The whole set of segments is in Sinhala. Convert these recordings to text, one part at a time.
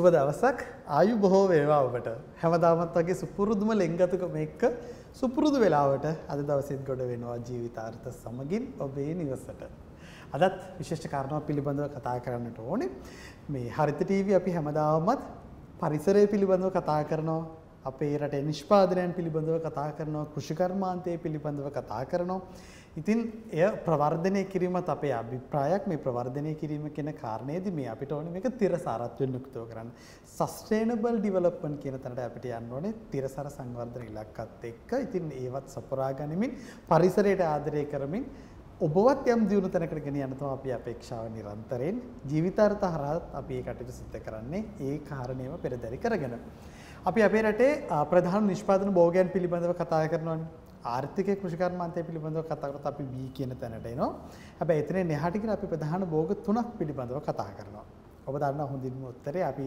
සුබ දවසක් ආයු බොහෝ වේවා ඔබට. හැමදාමත් වගේ සුපුරුදුම ලෙන්ගතුකම එක්ක සුපුරුදු වෙලාවට අද දවසෙත් ගොඩ වෙනවා ජීවිතාර්ථ සමගින් ඔබේ නිවසට. අදත් විශේෂ කාරණාවක් පිළිබඳව කතා කරන්නට ඕනේ. මේ හරිත ටීවී අපි හැමදාමත් පරිසරය පිළිබඳව කතා කරනවා. අපේ රටේ නිෂ්පාදනයන් පිළිබඳව කතා කරනවා. කෘෂිකර්මාන්තය පිළිබඳව කතා කරනවා. ඉතින් එය ප්‍රවර්ධනය කිරීමත් අපේ අභිප්‍රායක් මේ ප්‍රවර්ධනය කිරීම කියන කාරණේදී මේ අපිට ඕනේ මේක තිරසාරත්වයෙන් යුක්තව කරන්න. සස්ටේනබල් ඩිවලොප්මන්ට් කියන තැනට අපිට යන්න ඕනේ තිරසාර සංවර්ධන ඉලක්කත් එක්ක. ඉතින් ඒවත් සපුරා ගනිමින් පරිසරයට ආදරය කරමින් ඔබවත් යම් දියුණු තැනකට ගෙන යන තමයි අපි අපේක්ෂාව නිරන්තරයෙන් ජීවිතාර්ථ හරහා අපි ඒ කටයුතු සිදු කරන්නේ ඒ කාරණේම පෙරදරි කරගෙන. අපි අපේ රටේ ප්‍රධාන නිෂ්පාදන භෝගයන් පිළිබඳව කතා කරනවානේ. ආර්ථිකය කෘෂිකර්මාන්තය පිළිබඳව කතා කරත් අපි B කියන තැනට එනවා. හැබැයි එතනින් එහාට ගිහින් අපි ප්‍රධාන භෝග තුනක් පිළිබඳව කතා කරනවා. ඔබ දන්නා හොඳින්ම උත්තරේ අපි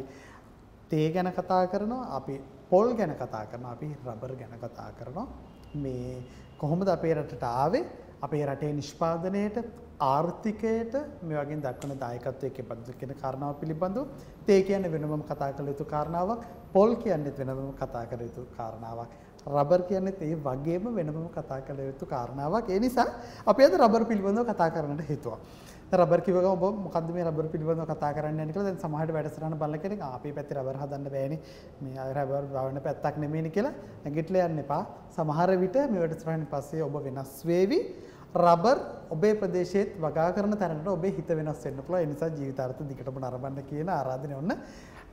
තේ ගැන කතා කරනවා, අපි පොල් ගැන කතා කරනවා, අපි රබර් ගැන කතා කරනවා. මේ කොහොමද අපේ රටට ආවේ? අපේ රටේ නිෂ්පාදනයේට ආර්ථිකයට මේ වගේ දක්වන දායකත්වයේ කෙබඳු කියන කාරණාව පිළිබඳව තේ කියන්නේ වෙනමම කතා කළ යුතු කාරණාවක් පොල් කියන්නේත් වෙනමම කතා කළ යුතු කාරණාවක් රබර් කියන්නේත් ඒ වගේම වෙනමම කතා කළ යුතු කාරණාවක්. ඒ නිසා අපි අද රබර් පිළිබඳව කතා කරන්නට හිතුවා. රබර් කිව්ව ගමන් ඔබ මොකද්ද මේ රබර් පිළිබඳව කතා කරන්න යන්නේ කියලා දැන් සමහරට වැඩසටහන බලන කෙනෙක් අපේ පැත්තේ රබර් හදන්න බෑනේ. මේ රබර් වවන පැත්තක් නෙමෙයිනේ කියලා නැගිටලා යන්න එපා. සමහර විට මේ වැඩසටහනින් පස්සේ ඔබ වෙනස් වේවි. රබර් ඔබේ ප්‍රදේශයේත් වගා කරන තැනට ඔබේ හිත වෙනස් වෙන්න පුළුවන්. ඒ නිසා ජීවිතාර්ථ දිගටම නරඹන්න කියන ආරාධනය ඔන්න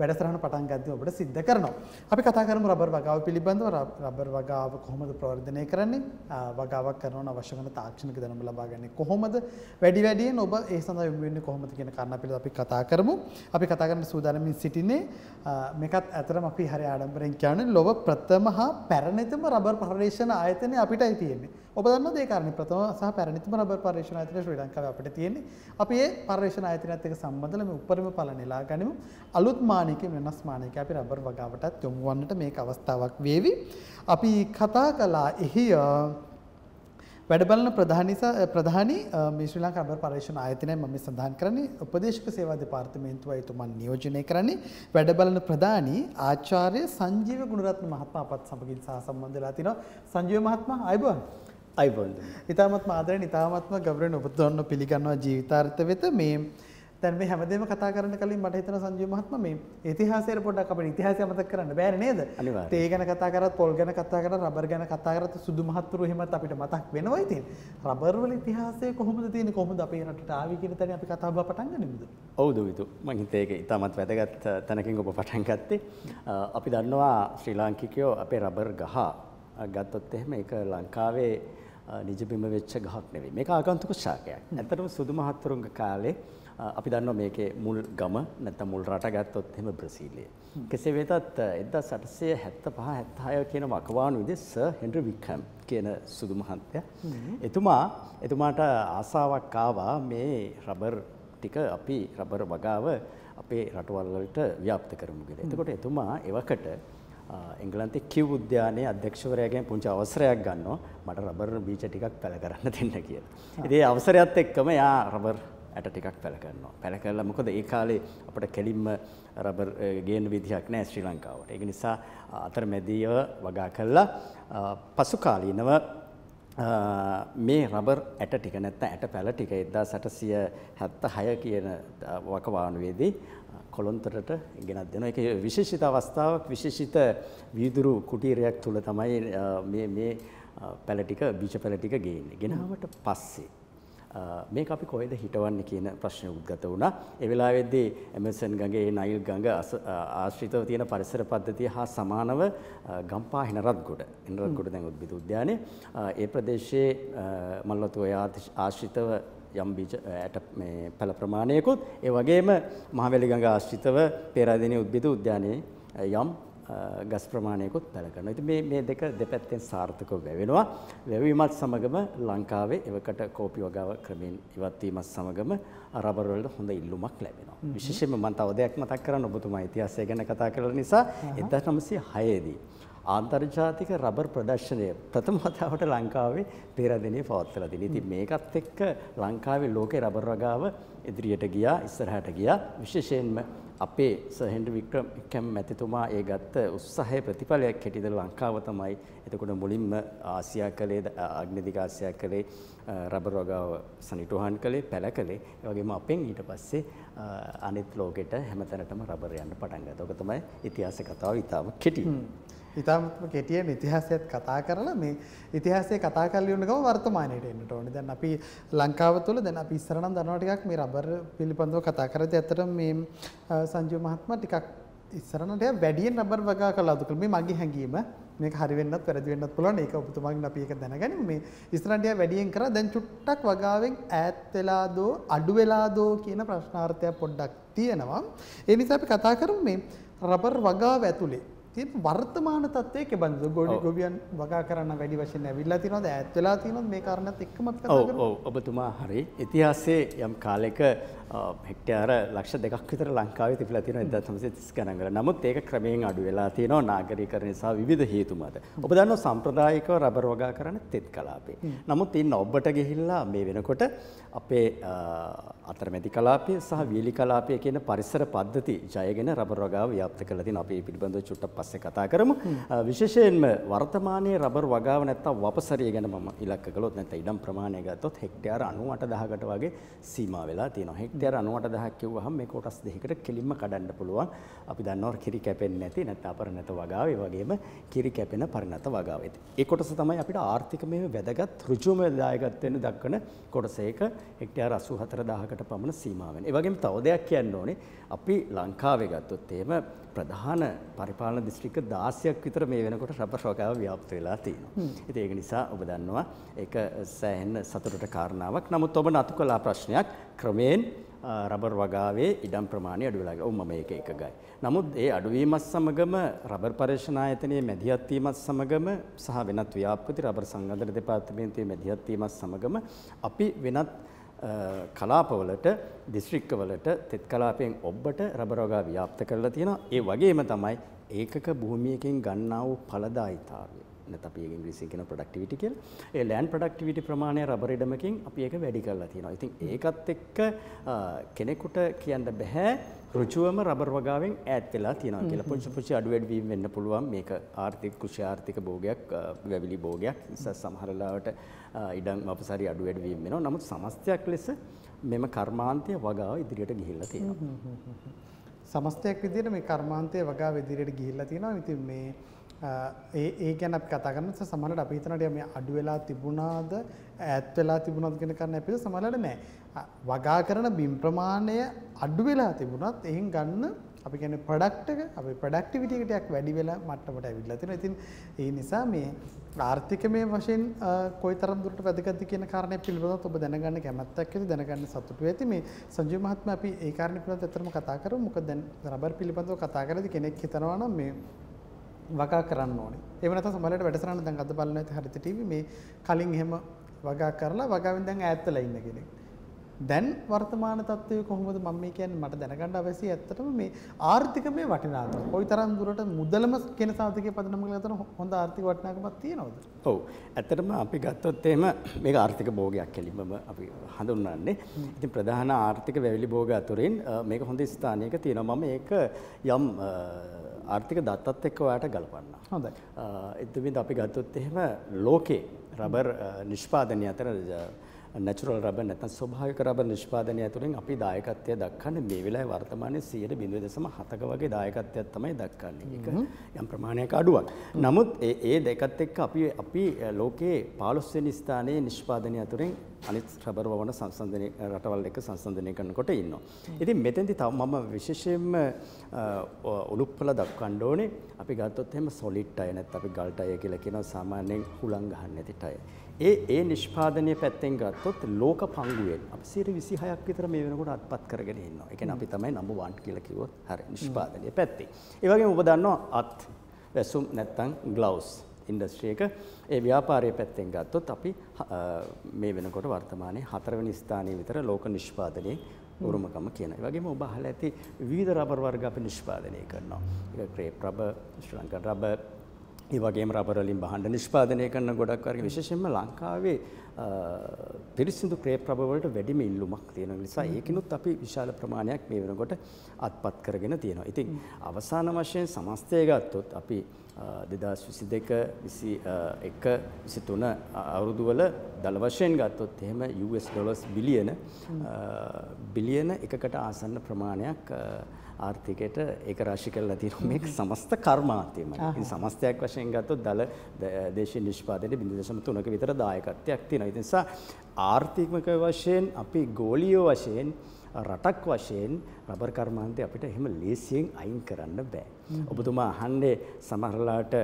වැඩසටහන පටන් ගද්දී ඔබට සිද්ධ කරනවා. අපි කතා කරමු රබර් වගාව පිළිබඳව. රබර් වගාව කොහොමද ප්‍රවර්ධනය කරන්නේ? වගාවක් කරනවන අවශ්‍ය කරන තාක්ෂණික දැනුම ලබා ගන්න කොහොමද? වැඩි වැඩියෙන් ඔබ ඒ සඳහා යොමු වෙන්නේ කොහොමද කියන කාරණා පිළිබඳව අපි කතා කරමු. අපි කතා කරන්න සූදානම්ින් සිටින්නේ මේකත් ඇතරම අපි හරි ආඩම්බරෙන් කියන්නේ ලොව ප්‍රථම හා පැරණිතම රබර් පර්යේෂණ ආයතනය අපිටයි තියෙන්නේ. ඔබ දන්නවද ඒ කාරණේ ප්‍රථම සහ පැරණිතම රබර් පර්යේෂණ ආයතනය ශ්‍රී ලංකාවේ අපිට තියෙන්නේ. අපි ඒ පර්යේෂණ ආයතනයත් එක්ක සම්බන්ධලා මේ උපරිම ඵල නෙලා ගනිමු. අලුත් මානිකේ වෙනස් මානිකේ අපි රබර් වගාවටත් යොමු වන්නට මේක අවස්ථාවක් වේවි. අපි කතා කළා එහි වැඩ බලන ප්‍රධානිසා ප්‍රධානී මේ ශ්‍රී ලංකා රබර් පර්යේෂණ ආයතනය මම සඳහන් කරන්නේ උපදේශක සේවා දෙපාර්තමේන්තුවයි එතුමන් නියෝජනය කරන්නේ වැඩ බලන ප්‍රධානී ආචාර්ය සංජීව ගුණරත්න මහත්මයා අපත් සමගින් සහ සම්බන්ධ වෙලා තිනවා සංජීව මහත්මයා අයබෝන් අයිබෝන් ඉතාමත්ම ආදරෙන් ඉතාමත්ම ගෞරවයෙන් ඔබතුමන්ව පිළිගන්නවා ජීවිතාර්ථ වෙත මේ දැන් මේ හැමදේම කතා කරන්න කලින් මට හිතෙන සංජීව මහත්මයා මේ ඉතිහාසයට පොඩ්ඩක් අපේ ඉතිහාසය මතක් කරන්න බෑනේ නේද? තේ ගැන කතා කරත්, පොල් ගැන කතා කරත්, රබර් ගැන කතා කරත් සුදු මහත්තුරු එහෙමත් අපිට මතක් වෙනවා ඉතින්. රබර් වල ඉතිහාසය කොහොමද තියෙන්නේ? කොහොමද අපේ රටට ආවේ කියන තැන අපි කතා බහ පටන් ගනිමුද? ඔව් දුවිතු. මම හිතේ ඒක ඉතාමත් වැදගත් තැනකින් ඔබ පටන් ගත්තේ. අපි දන්නවා ශ්‍රී ලාංකිකයෝ අපේ රබර් ගහ ගත්තොත් එහෙම ඒක ලංකාවේ නිජබිම වෙච්ච ගහක් නෙවෙයි. මේක ආගන්තුක ශාකයක්. ඇත්තටම සුදු මහත්තුරුන්ග කාලේ අපි දන්නවා මේකේ මුල් ගම නැත්නම් මුල් රට ගත්තොත් එහෙම බ්‍රසීලිය. කෙසේ වෙතත් 1875 76 කියන වකවානු විදිහේ සර් හෙන්රි වික්හම් කියන සුදු මහත්තයා එතුමා එතුමාට ආසාවක් ආවා මේ රබර් ටික අපි රබර් වගාව අපේ රටවල් වලට ව්‍යාප්ත කරමු කියලා. එතකොට එතුමා එවකට එංගලන්තේ කිව් උද්‍යානයේ අධ්‍යක්ෂවරයාගෙන් පුංචි අවසරයක් ගන්නවා මට රබර් බීජ ටිකක් පැල කරන්න දෙන්න කියලා. ඉතින් ඒ අවසරයත් එක්කම යා රබර් ඇට ටිකක් පැල කරනවා. පැල කරලා මොකද ඒ කාලේ අපිට කෙලින්ම රබර් ගේන විදිහක් නැහැ ශ්‍රී ලංකාවට. ඒක නිසා අතරමැදිව වගා කළා පසු කාලීනව මේ රබර් ඇට ටික නැත්නම් ඇට පැල ටික 1876 කියන වකවානුවේදී කොළොන්තරට ගෙනත් දෙනවා. ඒක විශේෂිත අවස්ථාවක් විශේෂිත වීදුරු කුටීරයක් තුල තමයි මේ මේ පැල ටික බීජ පැල ටික ගේන්නේ. ගෙනාවට පස්සේ මේක අපි කොහෙද හිටවන්නේ කියන ප්‍රශ්නය උද්ගත වුණා. ඒ වෙලාවේදී ඇමසන් ගඟේ නයිල් ගඟ ආශ්‍රිතව තියෙන පරිසර පද්ධතිය හා සමානව ගම්පා හිනරත්ගොඩ. හිනරත්ගොඩ දැන් උද්භිද උද්‍යානයේ ඒ ප්‍රදේශයේ මල්වතු ඔය ආශ්‍රිතව යම් බීජ ඇට මේ පැල ප්‍රමාණයකුත් ඒ වගේම මහවැලි ගඟ ආශ්‍රිතව පේරාදෙණිය උද්භිද උද්‍යානයේ යම් ගස් ප්‍රමාණයකුත් පැල කරනවා. ඉතින් මේ මේ දෙක දෙපැත්තෙන් සාර්ථකව වැවෙනවා. වැවීමත් සමගම ලංකාවේ එවකට කෝපි වගාව ක්‍රමෙන් ඉවත් වීමත් සමගම රබර් වලට හොඳ ඉල්ලුමක් ලැබෙනවා. විශේෂයෙන්ම මම තව දෙයක් මතක් කරන්න ඔබතුමා ඉතිහාසය ගැන කතා කරන නිසා 1906 දී ආන්තර්ජාතික රබර් ප්‍රදර්ශනය ප්‍රථම වතාවට ලංකාවේ පේරාදෙණියේ පවත්වලා තියෙනවා. ඉතින් මේකත් එක්ක ලංකාවේ ලෝකේ රබර් වගාව ඉදිරියට ගියා, ඉස්සරහට ගියා. විශේෂයෙන්ම අපේ සහෙන්ඩ වික්‍රම කැම් මැතිතුමා ඒ ගත්ත උත්සාහය ප්‍රතිඵලයක් හැටියට ලංකාව තමයි එතකොට මුලින්ම ආසියා කළේ අග්නිදික ආසියා කළේ රබර් වගාව සනිටුහන් කළේ පැල කළේ ඒ වගේම අපෙන් ඊට පස්සේ අනිත් ලෝකෙට හැමතැනටම රබර් යන්න පටන් ගත්තා. ඔක තමයි ඉතිහාස කතාව ඉතාම කෙටි. ඉතාමත්ම කෙටියෙන් ඉතිහාසයත් කතා කරලා මේ ඉතිහාසය කතා කරලා ඉන්න ගම වර්තමානයට එන්නට ඕනේ. දැන් අපි ලංකාව තුළ දැන් අපි ඉස්සර නම් දන්නවා ටිකක් මේ රබර් පිළිබඳව කතා කරද්දී ඇත්තටම මේ සංජීව මහත්මයා ටිකක් ඉස්සරනට වැඩියෙන් රබර් වගා කළා දුකල මේ මගේ හැඟීම මේක හරි වෙන්නත් වැරදි වෙන්නත් පුළුවන්. ඒක ඔබතුමාගෙන් අපි ඒක දැනගනිමු. මේ ඉස්සරහට වැඩියෙන් කරා දැන් චුට්ටක් වගාවෙන් ඈත් වෙලාදෝ අඩු වෙලාදෝ කියන ප්‍රශ්නාර්ථයක් පොඩ්ඩක් තියෙනවා. ඒ නිසා අපි කතා කරමු මේ රබර් වගාව ඇතුලේ තියෙන වර්තමාන තත්ත්වයේ කෙබඳුද ගොඩි ගොවියන් වගා කරන්න වැඩි වශයෙන් ඇවිල්ලා තියෙනවද? ඈත් වෙලා තියෙනවද? මේ කාරණාත් එක්කම අපි කතා කරමු. ඔව් ඔව්. ඔබතුමා හරි ඉතිහාසයේ යම් කාලයක හෙක්ටයාර ලක්ෂ දෙකක් විතර ලංකාවේ තිබිලා තියෙනවා 1930 ගණන් වල. නමුත් ඒක ක්‍රමයෙන් අඩු වෙලා තියෙනවා නාගරීකරණය සහ විවිධ හේතු මත. ඔබ දන්නවා සම්ප්‍රදායිකව රබර් වගා කරන්නේ තෙත් කලාපේ. නමුත් ඉන්න ඔබට ගිහිල්ලා මේ වෙනකොට අපේ අතරමැදි කලාපය සහ වියලි කලාපය කියන පරිසර පද්ධති ජයගෙන රබර් වගාව ව්‍යාප්ත කරලා තියෙනවා. අපි මේ පිළිබඳව චුට්ටක් පස්සේ කතා කරමු. විශේෂයෙන්ම වර්තමානයේ රබර් වගාව නැත්තම් වපසරිය ගැන මම ඉලක්ක කළොත් නැත්නම් ඉඩම් ප්‍රමාණය ගත්තොත් හෙක්ටයාර 98000කට වගේ සීමා වෙලා තියෙනවා. හෙක්ටයාර 98000ක් කිව්වහම මේ කොටස් දෙකකට කෙලින්ම කඩන්න පුළුවන්. අපි දන්නවා කිරි කැපෙන්නේ නැති නැත්නම් අපරණත වගාව, ඒ වගේම කිරි කැපෙන පරිණත වගාව. ඒ කොටස තමයි අපිට ආර්ථිකමය වැදගත් ඍජුම දායකත්වයෙන් දක්වන කොටස. ඒක හෙක්ටයාර 84000කට පමණ සීමා වෙන. ඒ වගේම තව දෙයක් කියන්න ඕනේ අපි ලංකාවේ ගත්තොත් එහෙම ප්‍රධාන පරිපාලන දිස්ත්‍රික්ක 16ක් විතර මේ වෙනකොට රබර් වගාව ව්‍යාප්ත වෙලා තියෙනවා. ඉතින් ඒක නිසා ඔබ දන්නවා ඒක සෑහෙන සතුටට කාරණාවක්. නමුත් ඔබ නතු කළා ප්‍රශ්නයක් ක්‍රමයෙන් රබර් වගාවේ ඉඩම් ප්‍රමාණය අඩු වෙලා ගියා. ඔව් මම ඒක එකගයි. නමුත් ඒ අඩුවීමත් සමගම රබර් පරීක්ෂණ ආයතනයේ මැදිහත් වීමත් සමගම සහ වෙනත් ව්‍යාපෘති රබර් සංගන්ධන දෙපාර්තමේන්තුවේ මැදිහත් වීමත් සමගම අපි වෙනත් කලාපවලට දිස්ත්‍රික්කවලට තෙත් කලාපයෙන් ඔබට රබර් වගා ව්‍යාප්ත කරලා තියෙනවා. ඒ වගේම තමයි ඒකක භූමියකින් ගන්නා වූ ඵලදායිතාවය. නැත්නම් අපි ඒක ඉංග්‍රීසියෙන් කියන ප්‍රොඩක්ටිවිටි කියලා. ඒ ලෑන්ඩ් ප්‍රොඩක්ටිවිටි ප්‍රමාණය රබර් ඉඩමකින් අපි ඒක වැඩි කරලා තියෙනවා. ඉතින් ඒකත් එක්ක කෙනෙකුට කියන්න බෑ රුචුවම රබර් වගාවෙන් ඈත් වෙලා තියෙනවා කියලා. පුංචි පුංචි අඩු වැඩි වීම වෙන්න පුළුවන්. මේක ආර්ථික කෘෂි ආර්ථික භෝගයක්, වැවිලි භෝගයක්. සමහර වෙලාවට ඉඩම් අපසරි අඩු වැඩි වීම වෙනවා. නමුත් සමස්තයක් ලෙස මෙම කර්මාන්තය වගාව ඉදිරියට ගිහිල්ලා තියෙනවා. සමස්තයක් විදිහට මේ කර්මාන්තය වගාව ඉදිරියට ගිහිල්ලා තියෙනවා. ඉතින් මේ ඒ ඒ ගැන අපි කතා කරන නිසා සමහරවිට අපි හිතනවා මේ අඩු වෙලා තිබුණාද ඈත් වෙලා තිබුණාද කියන කාරණා අපිට සමහරවිට නෑ. වගා කරන බිම් ප්‍රමාණය අඩු වෙලා තිබුණත් එහෙන් ගන්න අපි කියන්නේ ප්‍රොඩක්ට් එක අපේ ප්‍රොඩක්ටිවිටි එක ටිකක් වැඩි වෙලා මට්ටමට ඇවිල්ලා තියෙනවා. ඉතින් ඒ නිසා මේ ආර්ථිකමය වශයෙන් කොයිතරම් දුරට වැදගත්ද කියන කාරණය පිළිබඳව ඔබ දැනගන්න කැමැත්තක් ඇති දැනගන්න සතුටු ඇති මේ සංජීව මහත්මයා අපි ඒ කාරණේ පිළිබඳව ඇත්තටම කතා කරමු. මොකද දැන් රබර් පිළිබඳව කතා කරද්දී කෙනෙක් හිතනවා නම් මේ වගා කරන්න ඕනේ. එහෙම නැත්නම් සමහරවිට වැඩසටහන දැන් අද බලන ඇති හරිත ටීවී මේ කලින් එහෙම වගා කරලා වගාවෙන් දැන් ඈත් වෙලා ඉන්න කෙනෙක්. දැන් වර්තමාන තත්ත්වය කොහොමද මම මේ කියන්නේ මට දැනගන්න අවශ්‍ය ඇත්තටම මේ ආර්ථිකමය වටිනාකම. කොයිතරම් දුරට මුදලම කියන සාධකයේ පදනම කරලා හොඳ ආර්ථික වටිනාකමක් තියෙනවද? ඔව්. ඇත්තටම අපි ගත්තොත් එහෙම මේක ආර්ථික භෝගයක් කෙලින්මම අපි හඳුන්වන්නේ. ඉතින් ප්‍රධාන ආර්ථික වැවිලි භෝග අතුරින් මේක හොඳ ස්ථානයක තියෙනවා. මම ඒක යම් ආර්ථික දත්තත් එක්ක ඔයාලට ගලපන්න. හොඳයි. එතෙන්ද අපි ගත්තොත් එහෙම ලෝකේ රබර් නිෂ්පාදනය අතර නැචරල් රබර් නැත්නම් ස්වභාවික රබර් නිෂ්පාදනය ඇතුළෙන් අපි දායකත්වය දක්වන්නේ මේ වෙලාවේ වර්තමානයේ 0.7ක වගේ දායකත්වයක් තමයි දක්වන්නේ. ඒක යම් ප්‍රමාණයක අඩුවක්. නමුත් ඒ ඒ දෙකත් එක්ක අපි අපි ලෝකයේ 15 වෙනි ස්ථානයේ නිෂ්පාදනය අතුරින් අනිත් රබර් වවන සංසන්දනය රටවල් එක්ක සංසන්දනය කරනකොට ඉන්නවා. ඉතින් මෙතෙන්දි තව මම විශේෂයෙන්ම උලුප්පල දක්වන්න ඕනේ අපි ගත්තොත් එහෙම සොලිඩ් ටයර් නැත්නම් අපි ගල් ටයර් කියලා කියනවා සාමාන්‍යයෙන් හුලං ගහන්න නැති ටයර්. ඒ ඒ නිෂ්පාදනය පැත්තෙන් ගත්තොත් ලෝක පංගුවෙන් අපි 26ක් විතර මේ වෙනකොට අත්පත් කරගෙන ඉන්නවා. ඒ කියන්නේ අපි තමයි නම්බර් 1 කියලා කිව්වොත් හරි නිෂ්පාදනයේ පැත්තේ. ඒ වගේම ඔබ දන්නවා අත් වැසුම් නැත්නම් ග්ලව්ස් ඉන්ඩස්ට්‍රි එක ඒ ව්‍යාපාරයේ පැත්තෙන් ගත්තොත් අපි මේ වෙනකොට වර්තමානයේ හතරවෙනි ස්ථානයේ විතර ලෝක නිෂ්පාදනයේ උරුමකම කියන. ඒ වගේම ඔබ අහලා ඇති විවිධ රබර් වර්ග අපි නිෂ්පාදනය කරනවා. ඒක crepe rubber, Sri Lankan rubber, ඒ වගේම රබර් වලින් භාණ්ඩ නිෂ්පාදනය කරන ගොඩක් වර්ග විශේෂයෙන්ම ලංකාවේ පිරිසිදු ක්‍රේප් රබර් වලට වැඩිම ඉල්ලුමක් තියෙන නිසා ඒකිනුත් අපි විශාල ප්‍රමාණයක් මේ වෙනකොට අත්පත් කරගෙන තියෙනවා. ඉතින් අවසාන වශයෙන් සමස්තය ගත්තොත් අපි දෙදස් විසි දෙක විසි එක විසි තුන අවුරුදුවල දළ වශයෙන් ගත්තොත් එහෙම US ඩොලස් බිලියන බිලියන එකකට ආසන්න ප්‍රමාණයක් ආර්ථිකයට ඒක රාශි කරලා තියෙනවා මේක සමස්ත කර්මාන්තයම. ඉතින් සමස්තයක් වශයෙන් ගත්තොත් දල දේශීය නිෂ්පාදනයේ 0.3ක විතර දායකත්වයක් තියෙනවා. ඒ නිසා ආර්ථිකමක වශයෙන් අපි ගෝලීය වශයෙන් රටක් වශයෙන් රබර් කර්මාන්තය අපිට එහෙම ලේසියෙන් අයින් කරන්න බෑ. ඔබතුමා අහන්නේ සමහරලාට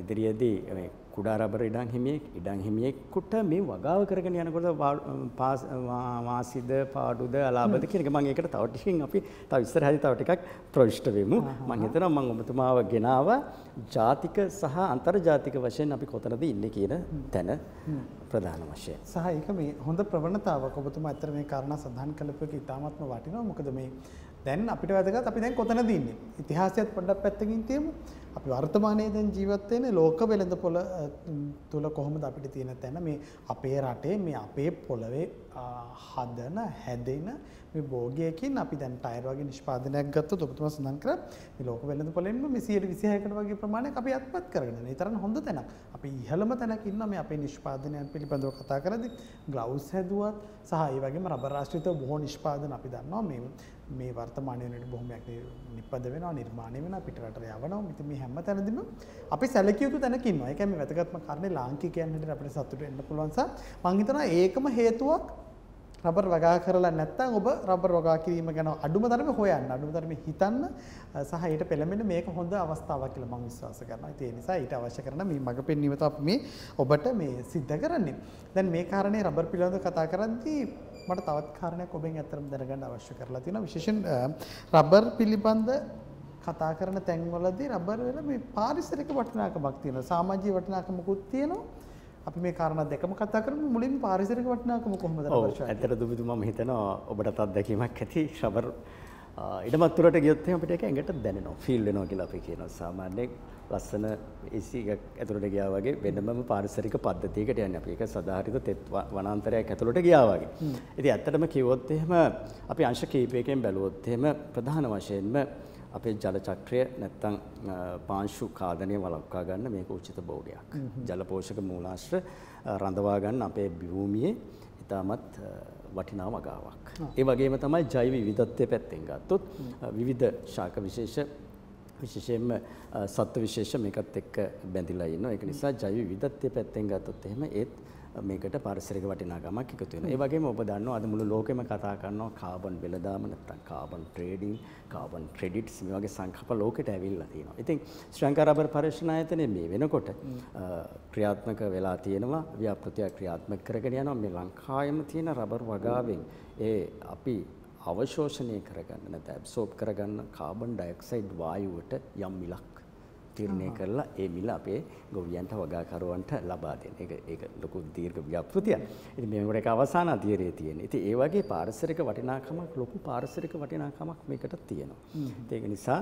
ඉදිරියේදී මේ කුඩා රබර් ඉඩම් හිමියෙක් ඉඩම් හිමියෙකුට මේ වගාව කරගෙන යනකොට වාසිද පාඩුද අලාභද කියන එක මම ඒකට තව ටිකකින් අපි තව ඉස්සරහදී තව ටිකක් ප්‍රවිෂ්ඨ වෙමු. මම හිතනවා මම ඔබතුමාව ගෙනාවා ජාතික සහ අන්තර්ජාතික වශයෙන් අපි කොතනද ඉන්නේ කියන තැන ප්‍රධාන වශයෙන්. සහ ඒක මේ හොඳ ප්‍රවණතාවක් ඔබතුමා ඇත්තට මේ කාරණා සඳහන් කළපු එක ඉතාමත්ම වටිනවා. මොකද මේ දැන් අපිට වැදගත් අපි දැන් කොතනද ඉන්නේ? ඉතිහාසයත් පොඩ්ඩක් පැත්තකින් තියමු. අපි වර්තමානයේ දැන් ජීවත් වෙන්නේ ලෝක වෙළඳපොළ තුල කොහොමද අපිට තියෙන තැන මේ අපේ රටේ මේ අපේ පොළවේ හදන හැදෙන මේ භෝගයකින් අපි දැන් ටයර් වගේ නිෂ්පාදනයක් ගත්තොත් ඔබතුමා සඳහන් කරා මේ ලෝක වෙළඳපොළෙන්ම මේ 126කට වගේ ප්‍රමාණයක් අපි අත්පත් කරගෙන යනවා. ඒ තරම් හොඳ තැනක්. අපි ඉහළම තැනක ඉන්නවා මේ අපේ නිෂ්පාදනයන් පිළිබඳව කතා කරද්දී ග්ලව්ස් හැදුවත් සහ ඒ වගේම රබර් ආශ්‍රිතව බොහෝ නිෂ්පාදන අපි දන්නවා මේ මේ වර්තමානය වෙනකොට බොහොමයක් නිප්පද වෙනවා නිර්මාණය වෙනවා පිටරට යවනවා. ඉතින් මේ හැම තැනදීම අපි සැලකිය යුතු තැනක ඉන්නවා. ඒකයි මේ වැදගත්ම කාරණේ ලාංකිකයන් හැටියට අපිට සතුටු වෙන්න පුළුවන් සහ මම හිතනවා ඒකම හේතුවක් රබර් වගා කරලා නැත්නම් ඔබ රබර් වගා කිරීම ගැන අඩුම තරමේ හොයන්න අඩුම තරමේ හිතන්න සහ ඊට පෙළඹෙන්න මේක හොඳ අවස්ථාවක් කියලා මම විශ්වාස කරනවා. ඉතින් ඒ නිසා ඊට අවශ්‍ය කරන මේ මඟ පෙන්වීම අපි මේ ඔබට මේ සිද්ධ කරන්නේ. දැන් මේ කාරණේ රබර් පිළිබඳව කතා කරද්දී මට තවත් කාරණයක් ඔබෙන් ඇත්තටම දැනගන්න අවශ්‍ය කරලා තියෙනවා. විශේෂයෙන් රබර් පිළිබඳ කතා කරන තැන්වලදී රබර් වල මේ පාරිසරික වටිනාකමක් තියෙනවා. සමාජීය වටිනාකමකුත් තියෙනවා. අපි මේ කාරණා දෙකම කතා කරමු මුලින්ම පාරිසරික වටිනාකම කොහොමද රබර් ශාකය? ඔව් ඇත්තට දුබිදුමා මම හිතනවා ඔබටත් අත්දැකීමක් ඇති රබර් ඉඩමත් තුරට ගියොත් එහෙනම් අපිට ඒක ඇඟට දැනෙනවා ෆීල් වෙනවා කියලා අපි කියනවා. සාමාන්‍යයෙන් ලස්සන AC එකක් ඇතුළට ගියා වගේ වෙනමම පාරිසරික පද්ධතියකට යන්නේ. අපි ඒක සදාහරිත තෙත් වනාන්තරයක් ඇතුළට ගියා වගේ. ඉතින් ඇත්තටම කිව්වොත් එහෙම අපි අංශ කීපයකින් බැලුවොත් එහෙම ප්‍රධාන වශයෙන්ම අපේ ජල චක්‍රය නැත්තම් පාංශු කාදනය වළක්වා ගන්න මේක උචිත භෝගයක්. ජල පෝෂක මූලාශ්‍ර රඳවා ගන්න අපේ භූමියේ ඉතාමත් වටිනා වගාවක්. ඒ වගේම තමයි ජෛව විවිධත්වය පැත්තෙන් ගත්තොත් විවිධ ශාක විශේෂ විශේෂයෙන්ම සත්ත්ව විශේෂ මේකත් එක්ක බැඳිලා ඉන්නවා. ඒක නිසා ජෛව විවිධත්වය පැත්තෙන් ගත්තොත් එහෙම ඒත් මේකට පාරිසරික වටිනාකමක් එකතු වෙනවා. ඒ වගේම ඔබ දන්නවා අද මුළු ලෝකෙම කතා කරනවා කාබන් වෙළඳාම නැත්නම් කාබන් ට්‍රේඩින්, කාබන් ක්‍රෙඩිට්ස් මේ වගේ සංකල්ප ලෝකෙට ඇවිල්ලා තියෙනවා. ඉතින් ශ්‍රී ලංකා රබර් පරීක්ෂණ ආයතනය මේ වෙනකොට ක්‍රියාත්මක වෙලා තියෙනවා. ව්‍යාපෘතිය ක්‍රියාත්මක කරගෙන යනවා. මේ ලංකාවෙම තියෙන රබර් වගාවෙන් ඒ අපි අවශෝෂණය කරගන්න නැත්නම් ඇබ්සෝබ් කරගන්න කාබන් ඩයොක්සයිඩ් වායුවට යම් මිලක් තීරණය කරලා ඒ මිල අපේ ගොවියන්ට වගාකරුවන්ට ලබා දෙන. ඒක ඒක ලොකු දීර්ඝ ව්‍යාපෘතියක්. ඉතින් මේකට ඒක අවසාන අධීරයේ තියෙන. ඉතින් ඒ වගේ පාරිසරික වටිනාකමක් ලොකු පාරිසරික වටිනාකමක් මේකට තියෙනවා. ඒක නිසා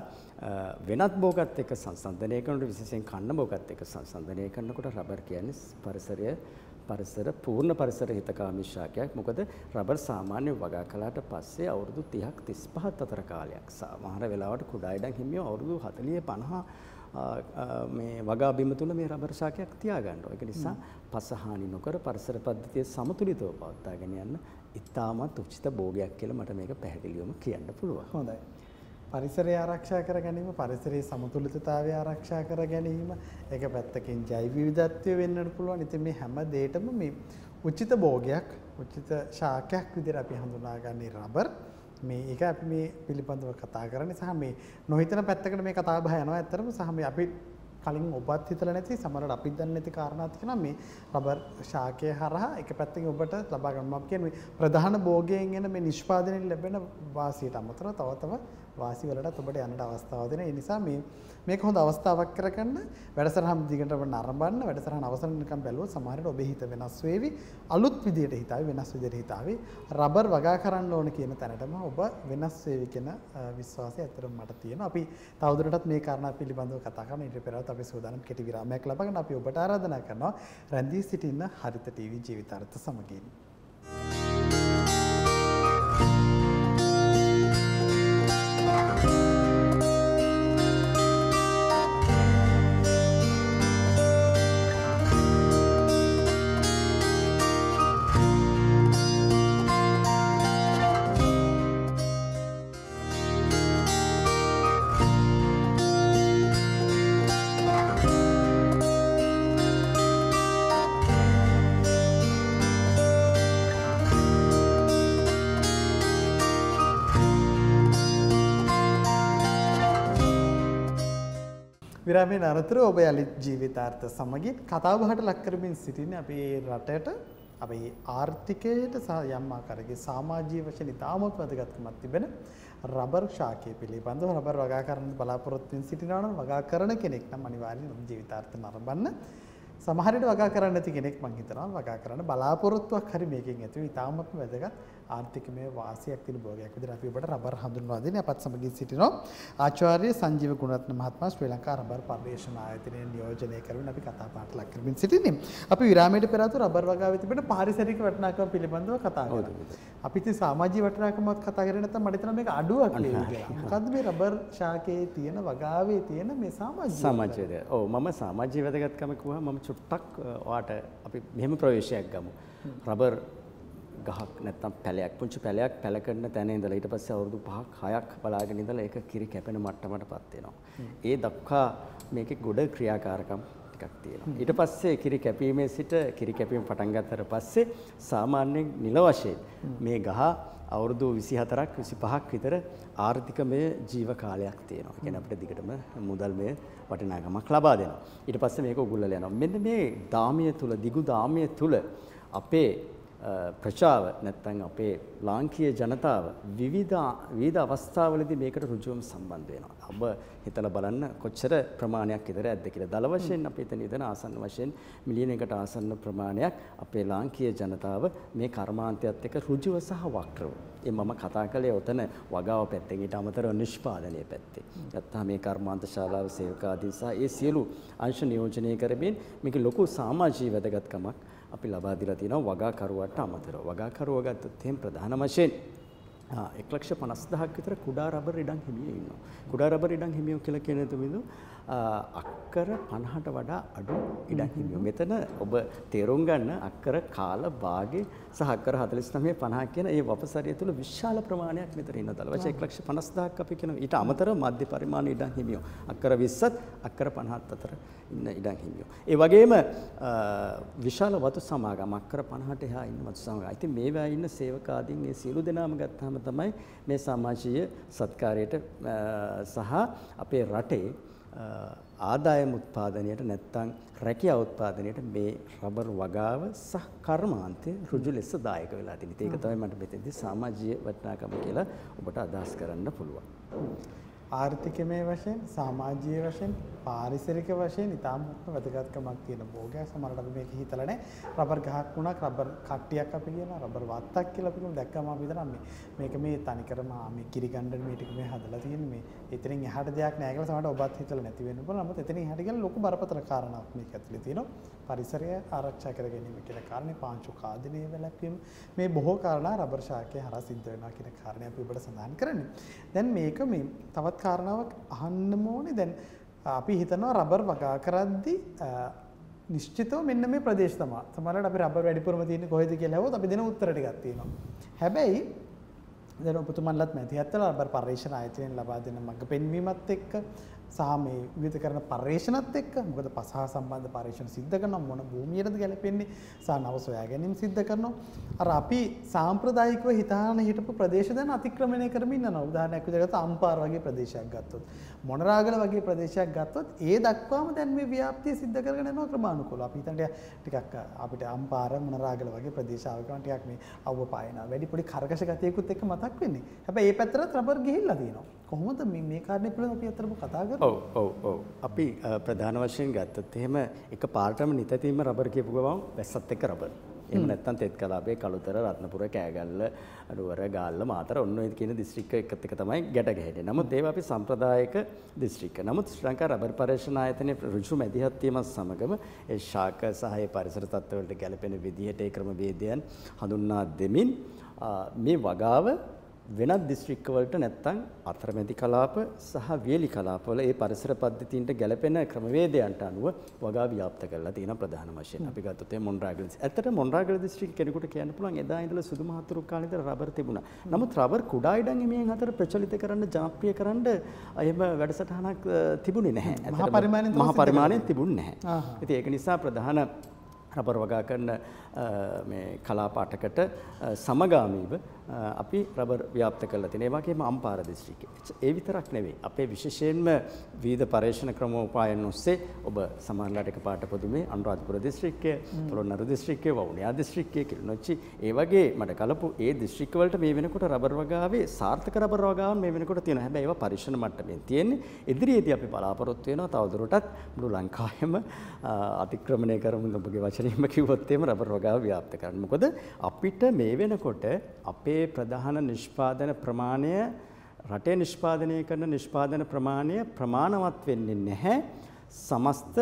වෙනත් භෝගත් එක්ක සංසන්දනය කරනකොට විශේෂයෙන් කන්න භෝගත් එක්ක සංසන්දනය කරනකොට රබර් කියන්නේ පරිසරය පරිසර පූර්ණ පරිසර හිතකාමී ශාකයක්. මොකද රබර් සාමාන්‍ය වගා කළාට පස්සේ අවුරුදු 30ක් 35ක් අතර කාලයක්. සමහර වෙලාවට කුඩා ඉඩම් හිමියෝ අවුරුදු 40 50 මේ වගා බිම තුල මේ රබර් ශාකයක් තියාගන්නවා. ඒක නිසා පසහානි නොකර පරිසර පද්ධතිය සමතුලිතව පවත්වාගෙන යන්න ඉතාමත් උචිත භෝගයක් කියලා මට මේක පැහැදිලිවම කියන්න පුළුවන්. හොඳයි. පරිසරය ආරක්ෂා කර ගැනීම පරිසරයේ සමතුලිතතාවය ආරක්ෂා කර ගැනීම ඒක පැත්තකින් ජෛව විවිධත්වය වෙන්නට පුළුවන්. ඉතින් මේ හැම දෙයකම මේ උචිත භෝගයක් උචිත ශාකයක් විදිහට අපි හඳුනාගන්නේ රබර්. මේ ඒක අපි මේ පිළිබඳව කතා කරන්නේ සහ මේ නොහිතන පැත්තකට මේ කතා බහ යනවා ඇත්තටම සහ මේ අපි කලින් ඔබත් හිතලා නැති සමහරවිට අපිත් දන්නේ නැති කාරණාත් කියනවා මේ රබර් ශාකය හරහා එක පැත්තකින් ඔබට ලබා ගන්න මම කියන්නේ ප්‍රධාන භෝගයෙන් එන මේ නිෂ්පාදනයෙන් ලැබෙන වාසියට අමතරව තව තව වාසි වලටත් ඔබට යන්නට අවස්ථාව දෙන. ඒ නිසා මේ මේක හොඳ අවස්ථාවක් කරගන්න වැඩසටහන් දිගටම නරඹන්න වැඩසටහන අවසන් වෙනකම් බැලුවොත් සමහරවිට ඔබේ හිත වෙනස් වේවි. අලුත් විදියට හිතාවි වෙනස් විදියට හිතාවි. රබර් වගා කරන්න ඕන කියන තැනටම ඔබ වෙනස් වේවි කියන විශ්වාසය ඇත්තටම මට තියෙනවා. අපි තවදුරටත් මේ කාරණා පිළිබඳව කතා කරන ඊට පෙරවත් අපි සූදානම් කෙටි විරාමයක් ලබගෙන අපි ඔබට ආරාධනා කරනවා රැඳී සිටින්න හරිත ටීවී ජීවිතාර්ථ සමගින්. 了。විරාමයෙන් අනතුරු ඔබ යළිත් ජීවිතාර්ථ සමගින් කතාබහට ලක් කරමින් සිටින්නේ අපේ රටට අපේ ආර්ථිකයට සහ යම් ආකාරයකින් සමාජීය වශයෙන් ඉතාමත් වැදගත්කමක් තිබෙන රබර් ශාකය පිළිබඳව රබර් වගා කරන්න බලාපොරොත්තු වෙන සිටිනවා නම් වගා කරන කෙනෙක් නම් අනිවාර්යයෙන් ජීවිතාර්ථ නරඹන්න සමහරවිට වගා කරන්න නැති කෙනෙක් මං හිතනවා වගා කරන්න බලාපොරොත්තුවක් හරි මේකෙන් ඇති වෙයි. ඉතාමත්ම වැදගත් ආර්ථිකමය වාසියක් තියෙන භෝගයක් විදිහට අපි ඔබට රබර් හඳුන්වා දෙන්නේ අපත් සමගින් සිටිනවා ආචාර්ය සංජීව ගුණරත්න මහත්මයා ශ්‍රී ලංකා රබර් පර්යේෂණ ආයතනයේ නියෝජනය කරමින් අපි කතා බහට ලක් කරමින් සිටින්නේ. අපි විරාමයට පෙර ආතු රබර් වගාවේ තිබෙන පාරිසරික වටිනාකම පිළිබඳව කතා කරා. අපි ඉතින් සමාජීය වටිනාකමත් කතා කරේ නැත්නම් මට හිතෙනවා මේක අඩුවක් කියලා. මොකද්ද මේ රබර් ශාකයේ තියෙන වගාවේ තියෙන මේ සමාජීය සමාජයේද? ඔව් මම සමාජීය වැදගත්කම කිව්වම මම චුට්ටක් ඔයාට අපි මෙහෙම ප්‍රවේශයක් ගමු. රබර් ගහක් නැත්තම් පැලයක් පුංචි පැලයක් පැල කරන තැන ඉඳලා ඊට පස්සේ අවුරුදු 5ක් 6ක් බලාගෙන ඉඳලා ඒක කිරි කැපෙන මට්ටමටපත් වෙනවා. ඒ දක්වා මේකේ ගොඩ ක්‍රියාකාරකම් ටිකක් තියෙනවා. ඊට පස්සේ කිරි කැපීමේ සිට කිරි කැපීම පටන් ගත්තට පස්සේ සාමාන්‍යයෙන් නිල වශයෙන් මේ ගහ අවුරුදු 24ක් 25ක් විතර ආර්ථිකමය ජීව කාලයක් තියෙනවා. ඒ කියන්නේ අපිට දිගටම මුදල්මය වටිනාකමක් ලබා දෙනවා. ඊට පස්සේ මේක උගුල්ලලා යනවා. මෙන්න මේ දාමිය තුල දිගු දාමිය තුල අපේ ප්‍රචාව නැත්තම් අපේ ලාංකීය ජනතාව විවිධ විවිධ අවස්ථාවලදී මේකට ඍජුවම සම්බන්ධ වෙනවා. ඔබ හිතලා බලන්න කොච්චර ප්‍රමාණයක් විතර ඇද්ද කියලා. දල වශයෙන් අපි එතන ඉදන ආසන්න වශයෙන් මිලියනයකට ආසන්න ප්‍රමාණයක් අපේ ලාංකීය ජනතාව මේ කර්මාන්තයත් එක්ක ඍජුව සහ වක්‍රව. ඒ මම කතා කළේ ඔතන වගාව පැත්තෙන් ඊට අමතරව නිෂ්පාදනයේ පැත්තේ. නැත්තම් මේ කර්මාන්ත ශාලාව සේවකාදීන් සහ ඒ සියලු අංශ නියෝජනය කරමින් මේක ලොකු සමාජීය වැදගත්කමක් අපි ලබා දීලා තියෙනවා වගාකරුවට අමතරව. වගාකරුවා ගත්තොත් එහෙනම් ප්‍රධාන වශයෙන් එක් ලක්ෂ පනස් දහක් විතර කුඩා රබර් ඉඩම් හිමියෝ ඉන්නවා. කුඩා රබර් ඉඩම් හිමියෝ කියලා කියන තුමිදු අක්කර 50ට වඩා අඩු ඉඩම් හිමියෝ. මෙතන ඔබ තේරුම් ගන්න අක්කර කාල භාගේ සහ අක්කර 49 50 කියන ඒ වපසරිය තුල විශාල ප්‍රමාණයක් මෙතන ඉන්න දල. වශයෙන් 1 ලක්ෂ 50000ක් අපි කියන ඊට අමතරව මධ්‍ය පරිමාණ ඉඩම් හිමියෝ. අක්කර 20ත් අක්කර 50ත් අතර ඉන්න ඉඩම් හිමියෝ. ඒ වගේම විශාල වතු සමාගම් අක්කර 50ට එහා ඉන්න වතු සමාගම්. ඉතින් මේවා ඉන්න සේවකාදීන් මේ සියලු දෙනාම ගත්තාම තමයි මේ සමාජීය සත්කාරයට සහ අපේ රටේ ආදායම උත්පාදනයට නැත්තම් රැකියාව උත්පාදනයට මේ රබර් වගාව සහ කර්මාන්තය ඍජු ලෙස දායක වෙලා තියෙනවා. ඒක තමයි මට මෙතෙන්දී සමාජීය වටිනාකම කියලා ඔබට අදහස් කරන්න පුළුවන්. ආර්ථිකමය වශයෙන් සමාජීය වශයෙන් පාරිසරික වශයෙන් ඉතාමත්ම වැදගත්කමක් තියෙන භෝගයක්. සමහරවිට අපි මේක හිතලා නැහැ. රබර් ගහක් වුණා රබර් කට්ටියක් අපි කියනවා රබර් වත්තක් කියලා අපි කියමු. දැක්කම අපි හිතනවා මේ මේක මේ තනිකරම මේ කිරි ගණ්ඩන මේ ටික මේ හදලා තියෙන්නේ. මේ එතනින් එහාට දෙයක් නැහැ කියලා සමහරවිට ඔබත් හිතලා නැති වෙන්න පුළුවන්. නමුත් එතනින් එහාට ගිහලා ලොකු බරපතල කාරණාවක් මේක ඇතුලේ තියෙනවා. පරිසරය ආරක්ෂා කර ගැනීම කියන කාරණේ පාංචු කාදිනේ වැළැක්වීම. මේ බොහෝ කාරණා රබර් ශාකයේ හරහා සිද්ධ වෙනවා කියන කාරණේ අපි ඔබට සඳහන් කරන්නේ. දැන් මේක මේ තවත් කාරණාවක් අහන්නම ඕනේ දැන් අපි හිතනවා රබර් වගා කරද්දී නිශ්චිතව මෙන්න මේ ප්‍රදේශ තමයි. සමහරවිට අපි රබර් වැඩිපුරම තියෙන්නේ කොහෙද කියලා අහුවොත් අපි දෙන උත්තර ටිකක් තියෙනවා. හැබැයි දැන් ඔබතුමන්ලත් මැති ඇත්තල රබර් පර්යේෂණ ආයතනයෙන් ලබා දෙන මඟ පෙන්වීමත් එක්ක සහ මේ විවිධ කරන පර්යේෂණත් එක්ක මොකද පසහ සම්බන්ධ පර්යේෂණ සිද්ධ කරනවා මොන භූමියටද ගැලපෙන්නේ සහ නව සොයා ගැනීම සිද්ධ කරනවා. අර අපි සාම්ප්‍රදායිකව හිතාන හිටපු ප්‍රදේශ දැන් අතික්‍රමණය කරමින් යනවා උදාහරණයක් විදිහට අම්පාර වගේ ප්‍රදේශයක් ගත්තොත්. මොනරාගල වගේ ප්‍රදේශයක් ගත්තොත් ඒ දක්වාම දැන් මේ ව්‍යාප්තිය සිද්ධ කරගෙන යනවා ක්‍රමානුකූලව. අපි හිතන්නේ ටිකක් අපිට අම්පාර මොනරාගල වගේ ප්‍රදේශාවක ටිකක් මේ අවුව පායනවා. වැඩි පොඩි කරකශ ගතියකුත් එක්ක මතක් වෙන්නේ. හැබැයි ඒ පැත්තට රබර් ගිහිල්ලා තියෙනවා. කොහොමද මේ මේ කාරණේ පිළිබඳව අපි අතරම කතා කරමු? ඔව් ඔව් ඔව්. අපි අ, ප්‍රධාන වශයෙන් ගත්තොත් එහෙම එක පාටම නිතැතිම රබර් කියපු ගමන් වැස්සත් එක්ක රබර්. එහෙම නැත්නම් තෙත් කලාපේ කළුතර රත්නපුර කෑගල්ල නුවර ගාල්ල මාතර ඔන්න කියන දිස්ත්‍රික්ක එකත් එක තමයි ගැට ගැහෙන්නේ. නමුත් ඒවා අපි සම්ප්‍රදායික දිස්ත්‍රික්ක. නමුත් ශ්‍රී ලංකා රබර් පර්යේෂණ ආයතනයේ ඍජු මැදිහත් වීමත් සමගම ඒ ශාක සහ ඒ පරිසර තත්ත්වවලට ගැලපෙන විදිහට ඒ ක්‍රමවේදයන් හඳුන්වා දෙමින් අ, මේ වගාව වෙනත් දිස්ත්‍රික්කවලට නැත්තම් අතරමැදි කලාප සහ වියලි කලාපවල ඒ පරිසර පද්ධතීන්ට ගැලපෙන ක්‍රමවේදයන්ට අනුව වගා ව්‍යාප්ත කරලා තියෙන ප්‍රධාන වශයෙන්. අපි ගත්තොත් ඒ මොන්රාගල. ඇත්තට මොන්රාගල දිස්ත්‍රික්ක කෙනෙකුට කියන්න පුළුවන් එදා ඉඳලා සුදු මහතුරු කාලේ ඉඳලා රබර් තිබුණා. නමුත් රබර් කුඩා ඉඩම් හිමියන් අතර ප්‍රචලිත කරන්න ජනප්‍රිය කරන්න එහෙම වැඩසටහනක් තිබුණේ නැහැ. මහා පරිමාණයෙන් මහා පරිමාණයෙන් තිබුණේ නැහැ. ඉතින් ඒක නිසා ප්‍රධාන රබර් වගා කරන මේ කලාප අටකට අ, සමගාමීව අපි රබර් ව්‍යාප්ත කරලා තියෙනවා. ඒ වගේම අම්පාර දිස්ත්‍රික්කේ. ඒ විතරක් නෙවෙයි. අපේ විශේෂයෙන්ම විවිධ පර්යේෂණ ක්‍රමෝපායන් ඔස්සේ ඔබ සමහරලාට එකපාරට පොදුමේ අනුරාධපුර දිස්ත්‍රික්කය, පොළොන්නරු දිස්ත්‍රික්කය, වවුනියා දිස්ත්‍රික්කය, කිලිනොච්චි ඒ වගේ මට කලපු ඒ දිස්ත්‍රික්කවලට මේ වෙනකොට රබර් වගාවේ සාර්ථක රබර් වගාවන් මේ වෙනකොට තියෙනවා. හැබැයි ඒවා පරීක්ෂණ මට්ටමින් තියෙන්නේ. ඉදිරියේදී අපි බලාපොරොත්තු වෙනවා තවදුරටත් මුළු ලංකාවෙම අතික්‍රමණය කරමු ඔබගේ වචනයෙන්ම කිව්වොත් එහෙම රබර් වගාව ව්‍යාප්ත කරන්න. මොකද අපිට මේ වෙනකොට අපේ ප්‍රධාන නිෂ්පාදන ප්‍රමාණය රටේ නිෂ්පාදනය කරන නිෂ්පාදන ප්‍රමාණය ප්‍රමාණවත් වෙන්නේ නැහැ සමස්ත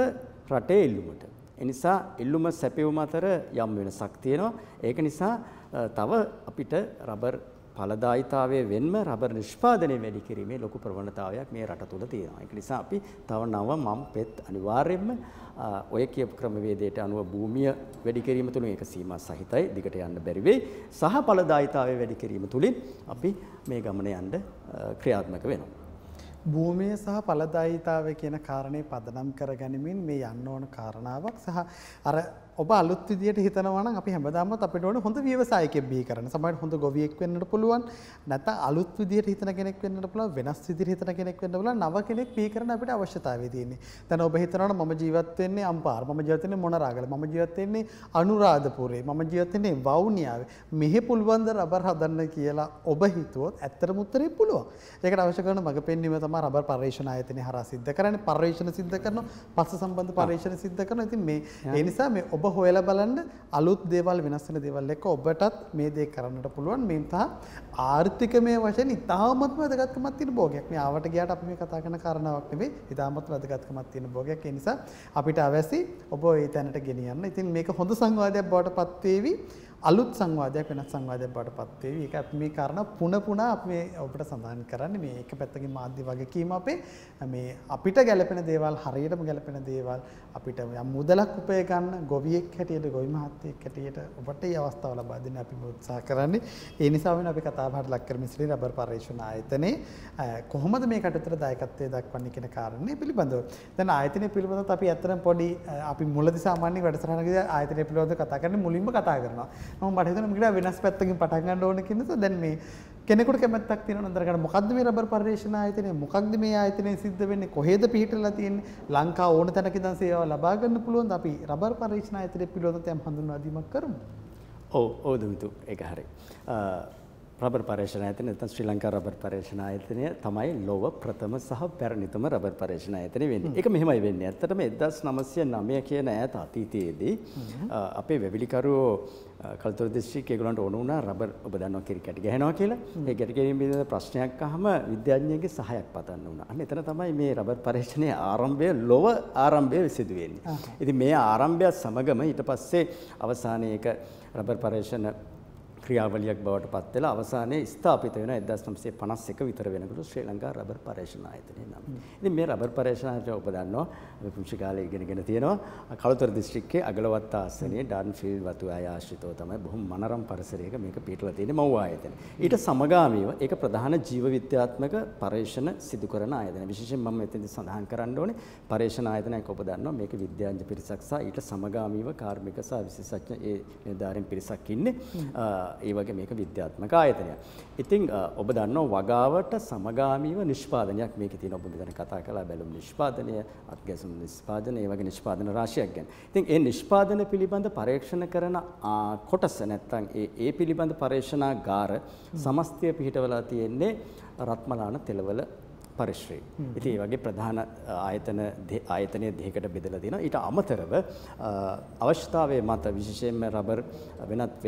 රටේ ඉල්ලුමට. එනිසා ඉල්ලුම සැපයුම අතර යම් වෙනසක් තියෙනවා. ඒක නිසා අ, තව අපිට රබර් ඵලදායිතාවයේ වෙන්ම රබර් නිෂ්පාදනය වැඩි කිරීමේ ලොකු ප්‍රවණතාවයක් මේ රට තුළ තියෙනවා. ඒක නිසා අපි තව නව මම් පෙත් අනිවාර්යයෙන්ම අ, ඔය කියපු ක්‍රමවේදයට අනුව භූමිය වැඩි කිරීම තුළින් ඒක සීමා සහිතයි දිගට යන්න බැරි වෙයි. සහ ඵලදායිතාවය වැඩි කිරීම තුළින් අපි මේ ගමන යන්න අ, ක්‍රියාත්මක වෙනවා. භූමිය සහ ඵලදායීතාවය කියන කාරණේ පදනම් කරගනිමින් මේ යන්න ඕන කාරණාවක් සහ අර ඔබ අලුත් විදියට හිතනවා නම් අපි හැමදාමත් අපිට ඕනේ හොඳ ව්‍යවසායකයෙක් බිහි කරන්න. සමහරවිට හොඳ ගොවියෙක් වෙන්නට පුළුවන්. නැත්නම් අලුත් විදියට හිතන කෙනෙක් වෙන්නට පුළුවන්. වෙනස් විදියට හිතන කෙනෙක් වෙන්න පුළුවන්. නව කෙනෙක් බිහි කරන්න අපිට අවශ්‍යතාවය තියෙන්නේ. දැන් ඔබ හිතනවා නම් මම ජීවත් වෙන්නේ අම්පාර. මම ජීවත් වෙන්නේ මොනරාගල. මම ජීවත් වෙන්නේ අනුරාධපුරේ. මම ජීවත් වෙන්නේ වවුනියාවේ. මෙහෙ පුළුවන් ද රබර් හදන්න කියලා ඔබ හිතුවොත් ඇත්තටම උත්තරේ පුළුවන්. ඒකට අවශ්‍ය කරන මඟ පෙන්වීම තමයි රබර් පර්යේෂණ ආයතනය හරහා සිද්ධ කරන්නේ. පර්යේෂණ සිද්ධ කරනවා. පස්ස සම්බන්ධ පර්යේෂණ සිද්ධ කරනවා. ඉතින් මේ ඒ නිසා මේ ඔබ හොයලා බලන්න අලුත් දේවල් වෙනස් වෙන දේවල් එක්ක ඔබටත් මේ දේ කරන්නට පුළුවන්. මේ තහ ආර්ථිකමය වශයෙන් ඉතාමත්ම වැදගත්කමක් තියෙන භෝගයක්. මේ ආවට ගියාට අපි මේ කතා කරන කාරණාවක් නෙවෙයි. ඉතාමත්ම වැදගත්කමක් තියෙන භෝගයක්. ඒ නිසා අපිට අවැසි ඔබ ඒ තැනට ගෙනියන්න. ඉතින් මේක හොඳ සංවාදයක් බවට පත් වේවි. අලුත් සංවාදයක් වෙනස් සංවාදයක් බවට පත් වේවි. ඒක අපි මේ කාරණා පුන පුනා අපි මේ ඔබට සඳහන් කරන්නේ මේ එක පැත්තකින් මාධ්‍ය වගකීම අපේ මේ අපිට ගැළපෙන දේවල් හරියටම ගැළපෙන දේවල් අපිට යම් මුදලක් උපය ගන්න ගොවියෙක් හැටියට ගොවි මහත්තයෙක් හැටියට ඔබට මේ අවස්ථාව ලබා දෙන්න අපි උත්සාහ කරන්නේ. ඒ නිසා වෙන අපි කතා බහට ලක් කරමින් සිටින රබර් පර්යේෂණ ආයතනයේ අ, කොහොමද මේ කටයුත්තට දායකත්වයේ දක්වන්නේ කියන කාරණේ පිළිබඳව. දැන් ආයතනය පිළිබඳව අපි ඇත්තටම පොඩි අ, අපි මුලදී සාමාන්‍ය වැඩසටහනකදී ආයතනය පිළිබඳව කතා කරන්නේ මුලින්ම කතා කරනවා. මම මට හිතෙනවා මේකට වෙනස් පැත්තකින් පටන් ගන්න ඕන කියන නිසා දැන් මේ කෙනෙකුට කැමැත්තක් තියෙනවා නේද කරගන්න මොකද්ද මේ රබර් පර්යේෂණ ආයතනය? මොකක්ද මේ ආයතනය සිද්ධ වෙන්නේ? කොහෙද පිහිටලා තියෙන්නේ? ලංකාව ඕන තැනක ඉඳන් සේවාව ලබා ගන්න පුළුවන්ද? අපි රබර් පර්යේෂණ ආයතනය පිළිබඳව යම් හඳුන්වා දීමක් කරමු. ඔව් ඔව් දුමිතු. ඒක හරි. රබර් පර්යේෂණ ආයතනය නැත්නම් ශ්‍රී ලංකා රබර් පර්යේෂණ ආයතනය තමයි ලොව ප්‍රථම සහ පැරණිතම රබර් පර්යේෂණ ආයතනය වෙන්නේ. ඒක මෙහෙමයි වෙන්නේ. ඇත්තටම 1909 කියන ඈත අතීතයේදී අපේ වැවිලිකරුවෝ කල්තොර දිස්ත්‍රික්කයේ ඒගොල්ලන්ට ඕන වුණා රබර් ඔබ දන්නවා කිරිකැට ගහනවා කියලා. ඒ ගැට ගැනීම පිළිබඳ ප්‍රශ්නයක් අහම විද්‍යාඥයෙක්ගේ සහායක් පතන්න වුණා. අන්න එතන තමයි මේ රබර් පර්යේෂණයේ ආරම්භය ලොව ආරම්භය සිදු වෙන්නේ. ඉතින් මේ ආරම්භයත් සමගම ඊට පස්සේ අවසානයේ ඒක රබර් පර්යේෂණ ක්‍රියාවලියක් බවට පත් වෙලා අවසානයේ ස්ථාපිත වෙන 1951 විතර වෙනකොට ශ්‍රී ලංකා රබර් පර්යේෂණ ආයතනය නම්. ඉතින් මේ රබර් පර්යේෂණ ආයතනය ඔබ දන්නවා අපි පුංචි කාලේ ඉගෙනගෙන තියෙනවා කළුතර දිස්ත්‍රික්කයේ අගලවත්ත ආසනයේ ඩන්ෆීල්ඩ් වතු අය ආශ්‍රිතව තමයි බොහොම මනරම් පරිසරයක මේක පිටලා තියෙන්නේ මව් ආයතන. ඊට සමගාමීව ඒක ප්‍රධාන ජීව විද්‍යාත්මක පර්යේෂණ සිදු කරන ආයතන. විශේෂයෙන් මම මෙතෙන්දි සඳහන් කරන්න ඕනේ පර්යේෂණ ආයතනයක් ඔබ දන්නවා මේක විද්‍යාඥ පිරිසක් සහ ඊට සමගාමීව කාර්මික සහ විශේෂඥ ඒ නිලධාරීන් පිරිසක් ඉන්නේ. ඒ වගේ මේක විද්‍යාත්මක ආයතනයක්. ඉතින් ඔබ දන්නවා වගාවට සමගාමීව නිෂ්පාදනයක් මේකේ තියෙන ඔබ මෙතන කතා කළා බැලුම් නිෂ්පාදනය, අත්ගැසුම් නිෂ්පාදනය, ඒ වගේ නිෂ්පාදන රාශියක් ගැන. ඉතින් ඒ නිෂ්පාදන පිළිබඳ පරීක්ෂණ කරන කොටස නැත්තම් ඒ ඒ පිළිබඳ පරීක්ෂණාගාර සමස්තය පිහිටවලා තියෙන්නේ රත්මලාන තෙලවල පරිශ්‍රය. ඉතින් ඒ වගේ ප්‍රධාන ආයතන ආයතනය දෙකකට බෙදලා තියෙනවා. ඊට අමතරව අවශ්‍යතාවයේ මත විශේෂයෙන්ම රබර් වෙනත්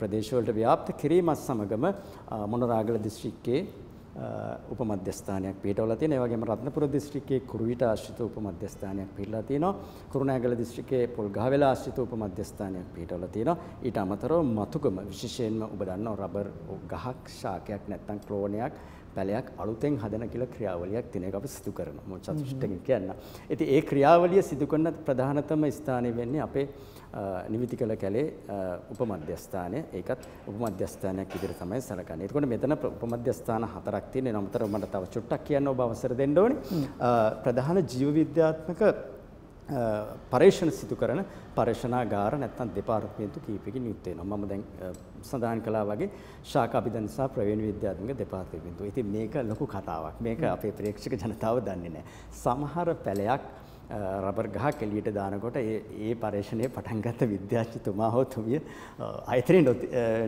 ප්‍රදේශවලට ව්‍යාප්ත කිරීමත් සමගම මොනරාගල දිස්ත්‍රික්කයේ උපමධ්‍යස්ථානයක් පිහිටවලා තියෙනවා. ඒ වගේම රත්නපුර දිස්ත්‍රික්කයේ කුරුවිට ආශ්‍රිත උපමධ්‍යස්ථානයක් පිහිටලා තියෙනවා. කුරුණෑගල දිස්ත්‍රික්කයේ පොල්ගහවෙල ආශ්‍රිත උපමධ්‍යස්ථානයක් පිහිටවලා තියෙනවා. ඊට අමතරව මතුගම විශේෂයෙන්ම ඔබ දන්නවා රබර් ගහක් ශාකයක් නැත්නම් ක්ලෝනයක් පැලයක් අලුතෙන් හදන කියලා ක්‍රියාවලියක් තියෙන එක අපි සිදු කරනවා. මොකද චතුෂ්ටකින් කියන්න. ඉතින් ඒ ක්‍රියාවලිය සිදු කරන ප්‍රධානතම ස්ථානය වෙන්නේ අපේ නිවිතිකල කැලේ උපමධ්‍යස්ථානය. ඒකත් උපමධ්‍යස්ථානයක් විදිහට තමයි සැලකන්නේ. එතකොට මෙතන උපමධ්‍යස්ථාන හතරක් තියෙනවා. නමුතර මට තව චුට්ටක් කියන්න ඔබ අවසර දෙන්න ඕනේ. ප්‍රධාන ජීව විද්‍යාත්මක පර්යේෂණ සිදු කරන පර්යේෂණාගාර නැත්නම් දෙපාර්තමේන්තු කීපයකින් යුක්ත වෙනවා. මම දැන් සඳහන් කළා වගේ ශාක අභිධර්ම සහ ප්‍රවීණ විද්‍යාත්මක දෙපාර්තමේන්තුව. ඉතින් මේක ලොකු කතාවක්. මේක අපේ ප්‍රේක්ෂක ජනතාව දන්නේ නැහැ. සමහර පැලයක් රබර් ගහක් එළියට දානකොට ඒ ඒ පරීක්ෂණය පටන් ගත්ත විද්‍යාඥතුමා හෝ තුමිය ආයතනෙ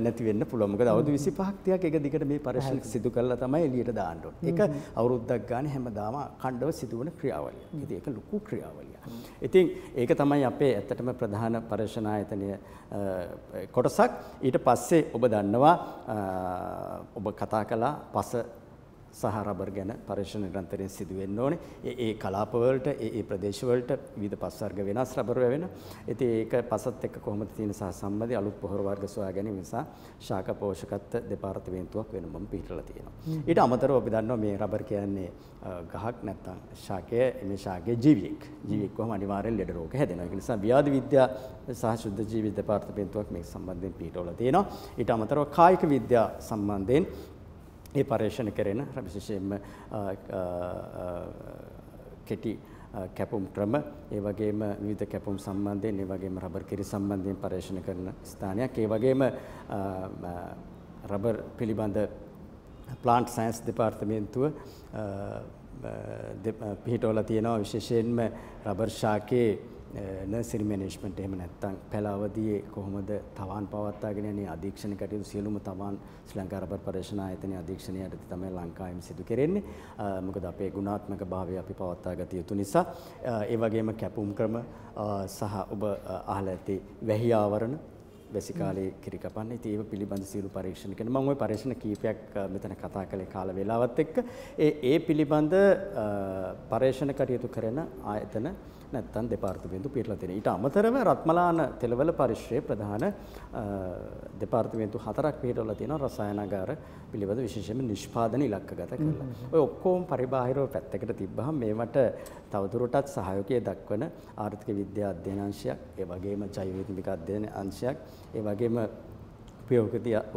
නැති වෙන්න පුළුවන්. මොකද අවුරුදු 25ක් 30ක් එක දිගට මේ පරීක්ෂණ සිදු කරලා තමයි එළියට දාන්න ඕනේ. ඒක අවුරුද්දක් ගානේ හැමදාම අඛණ්ඩව සිදුවන ක්‍රියාවලියක්. ඉතින් ඒක ලොකු ක්‍රියාවලියක්. ඉතින් ඒක තමයි අපේ ඇත්තටම ප්‍රධාන පරීක්ෂණ ආයතනය කොටසක්. ඊට පස්සේ ඔබ දන්නවා ඔබ කතා කළා පස සහ රබර් ගැන පරීක්ෂණ නිරන්තරයෙන් සිදු වෙන්න ඕනේ. ඒ ඒ කලාප වලට ඒ ඒ ප්‍රදේශ වලට විවිධ පස් වර්ග වෙනස් රබර් වැවෙන. ඉතින් ඒක පසත් එක්ක කොහොමද තියෙන සහ සම්බන්ධي අලුත් පොහොර වර්ග සොයා ගැනීම නිසා ශාක පෝෂකත්ව දෙපාර්තමේන්තුවක් වෙනමම පිහිටලා තියෙනවා. ඊට අමතරව අපි දන්නවා මේ රබර් කියන්නේ ගහක් නැත්තම් ශාකයේ මේ ශාකයේ ජීවියෙක්. ජීවියෙක් කොහොම අනිවාර්යෙන් ලෙඩ රෝග හැදෙනවා. ඒ නිසා ව්‍යාධි විද්‍යා සහ ශුද්ධ ජීවි දෙපාර්තමේන්තුවක් මේ සම්බන්ධයෙන් පිහිටවලා තියෙනවා. ඊට අමතරව කායික විද්‍යා සම්බන්ධයෙන් ඒ පර්යේෂණ කරන විශේෂයෙන්ම කෙටි කැපුම් ක්‍රම ඒ වගේම විවිධ කැපුම් සම්බන්ධයෙන් ඒ වගේම රබර් කිරි සම්බන්ධයෙන් පර්යේෂණ කරන ස්ථානයක්. ඒ වගේම රබර් පිළිබඳ ප්ලාන්ට් සයන්ස් දෙපාර්තමේන්තුව පිහිටවලා තියෙනවා. විශේෂයෙන්ම රබර් ශාකයේ නර්සරි මැනේජ්මන්ට් එහෙම නැත්නම් පැලවදියේ කොහොමද තවාන් පවත්වාගෙන යන්නේ අධීක්ෂණ කටයුතු සියලුම තවාන් ශ්‍රී ලංකා රබර් පරීක්ෂණ ආයතනයේ අධීක්ෂණය යටතේ තමයි ලංකාවෙම සිදු කෙරෙන්නේ. මොකද අපේ ගුණාත්මක භාවය අපි පවත්වා ගත යුතු නිසා ඒ වගේම කැපුම් ක්‍රම සහ ඔබ අහලා ඇති වැහි ආවරණ වැසි කාලේ කිරි කපන්නේ. ඉතින් ඒව පිළිබඳ සියලු පරීක්ෂණ කරන මම ওই පරීක්ෂණ කීපයක් මෙතන කතා කළේ කාල වේලාවත් එක්ක. ඒ ඒ පිළිබඳ පරීක්ෂණ කටයුතු කරන ආයතන නැත්තම් දෙපාර්තමේන්තු පිටලා තියෙනවා. ඊට අමතරව රත්මලාන තෙලවල පරිශ්‍රයේ ප්‍රධාන දෙපාර්තමේන්තු හතරක් පිටවලා තියෙනවා රසායනාගාර පිළිබඳ විශේෂයෙන්ම නිෂ්පාදන ඉලක්කගත කරලා. ඔය ඔක්කොම පරිබාහිරව පැත්තකට තිබ්බහම මේවට තවදුරටත් සහයෝගය දක්වන ආර්ථික විද්‍යා අධ්‍යයන අංශයක්, ඒ වගේම ජෛව විද්‍යාත්මක අධ්‍යයන අංශයක්, ඒ වගේම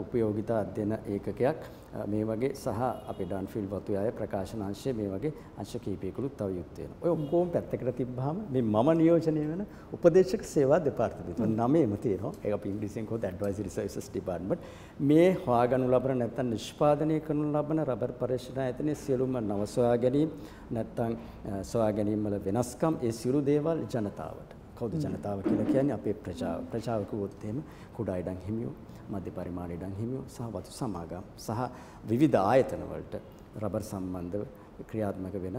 උපයෝගිතා අධ්‍යයන ඒකකයක් මේ වගේ සහ අපේ ඩන්ෆිල් වතුයාය ප්‍රකාශන අංශය මේ වගේ අංශ කීපයකලුත් තව යුක්ත වෙනවා. ඔය ඔක්කොම පැත්තකට තිබ්බහම මේ මම නියෝජනය වෙන උපදේශක සේවා දෙපාර්තමේන්තුව නමේම තියෙනවා. ඒක අපි ඉංග්‍රීසියෙන් කොහොමද ඇඩ්වයිසරි සර්විසස් ඩිපාර්ට්මන්ට්. මේ හොයාගනු ලබන නැත්නම් නිෂ්පාදනය කරනු ලබන රබර් පරීක්ෂණ ආයතනයේ සියලුම නව සොයා ගැනීම නැත්නම් සොයා ගැනීම වල වෙනස්කම් ඒ සියලු දේවල් ජනතාවට කවුද ජනතාව කියලා කියන්නේ අපේ ප්‍රජාව. ප්‍රජාව කිව්වොත් එහෙම කුඩා ඉඩම් හිමියෝ මධ්‍ය පරිමාණ ඉඩම් හිමියෝ සහ වතු සමාගම් සහ විවිධ ආයතන වලට රබර් සම්බන්ධව ක්‍රියාත්මක වෙන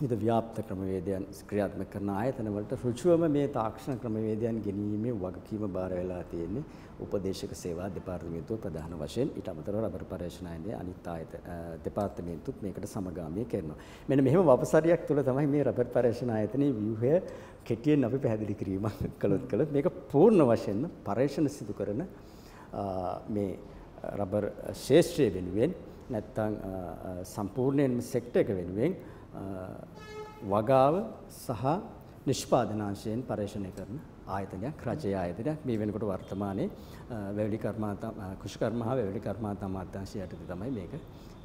විවිධ ව්‍යාප්ත ක්‍රමවේදයන් ක්‍රියාත්මක කරන ආයතන වලට රුචුවම මේ තාක්ෂණ ක්‍රමවේදයන් ගෙනීමේ වගකීම බාර වෙලා තියෙන්නේ උපදේශක සේවා දෙපාර්තමේන්තුව ප්‍රධාන වශයෙන් ඊට අමතරව රබර් පරීක්ෂණ ආයතනයේ අනිත් ආයතන දෙපාර්තමේන්තුත් මේකට සමගාමී කරනවා. මෙන්න මෙහෙම වපසරියක් තුළ තමයි මේ රබර් පරීක්ෂණ ආයතනයේ ව්‍යුහය කෙටියෙන් අපි පැහැදිලි කිරීමක් කළොත් කළොත් මේක පූර්ණ වශයෙන්ම පරීක්ෂණ සිදු කරන මේ රබර් ශේෂ්ත්‍රය වෙනුවෙන් නැත්තම් සම්පූර්ණයෙන්ම සෙක්ටර් එක වෙනුවෙන් වගාව සහ නිෂ්පාදනාංශයෙන් පරීක්ෂණය කරන ආයතනයක් රජයේ ආයතනයක් මේ වෙනකොට වර්තමානයේ වැවිලි කර්මාන්ත කුෂ්කර්ම හා වැවිලි කර්මාන්ත අමාත්‍යාංශය යටතේ තමයි මේක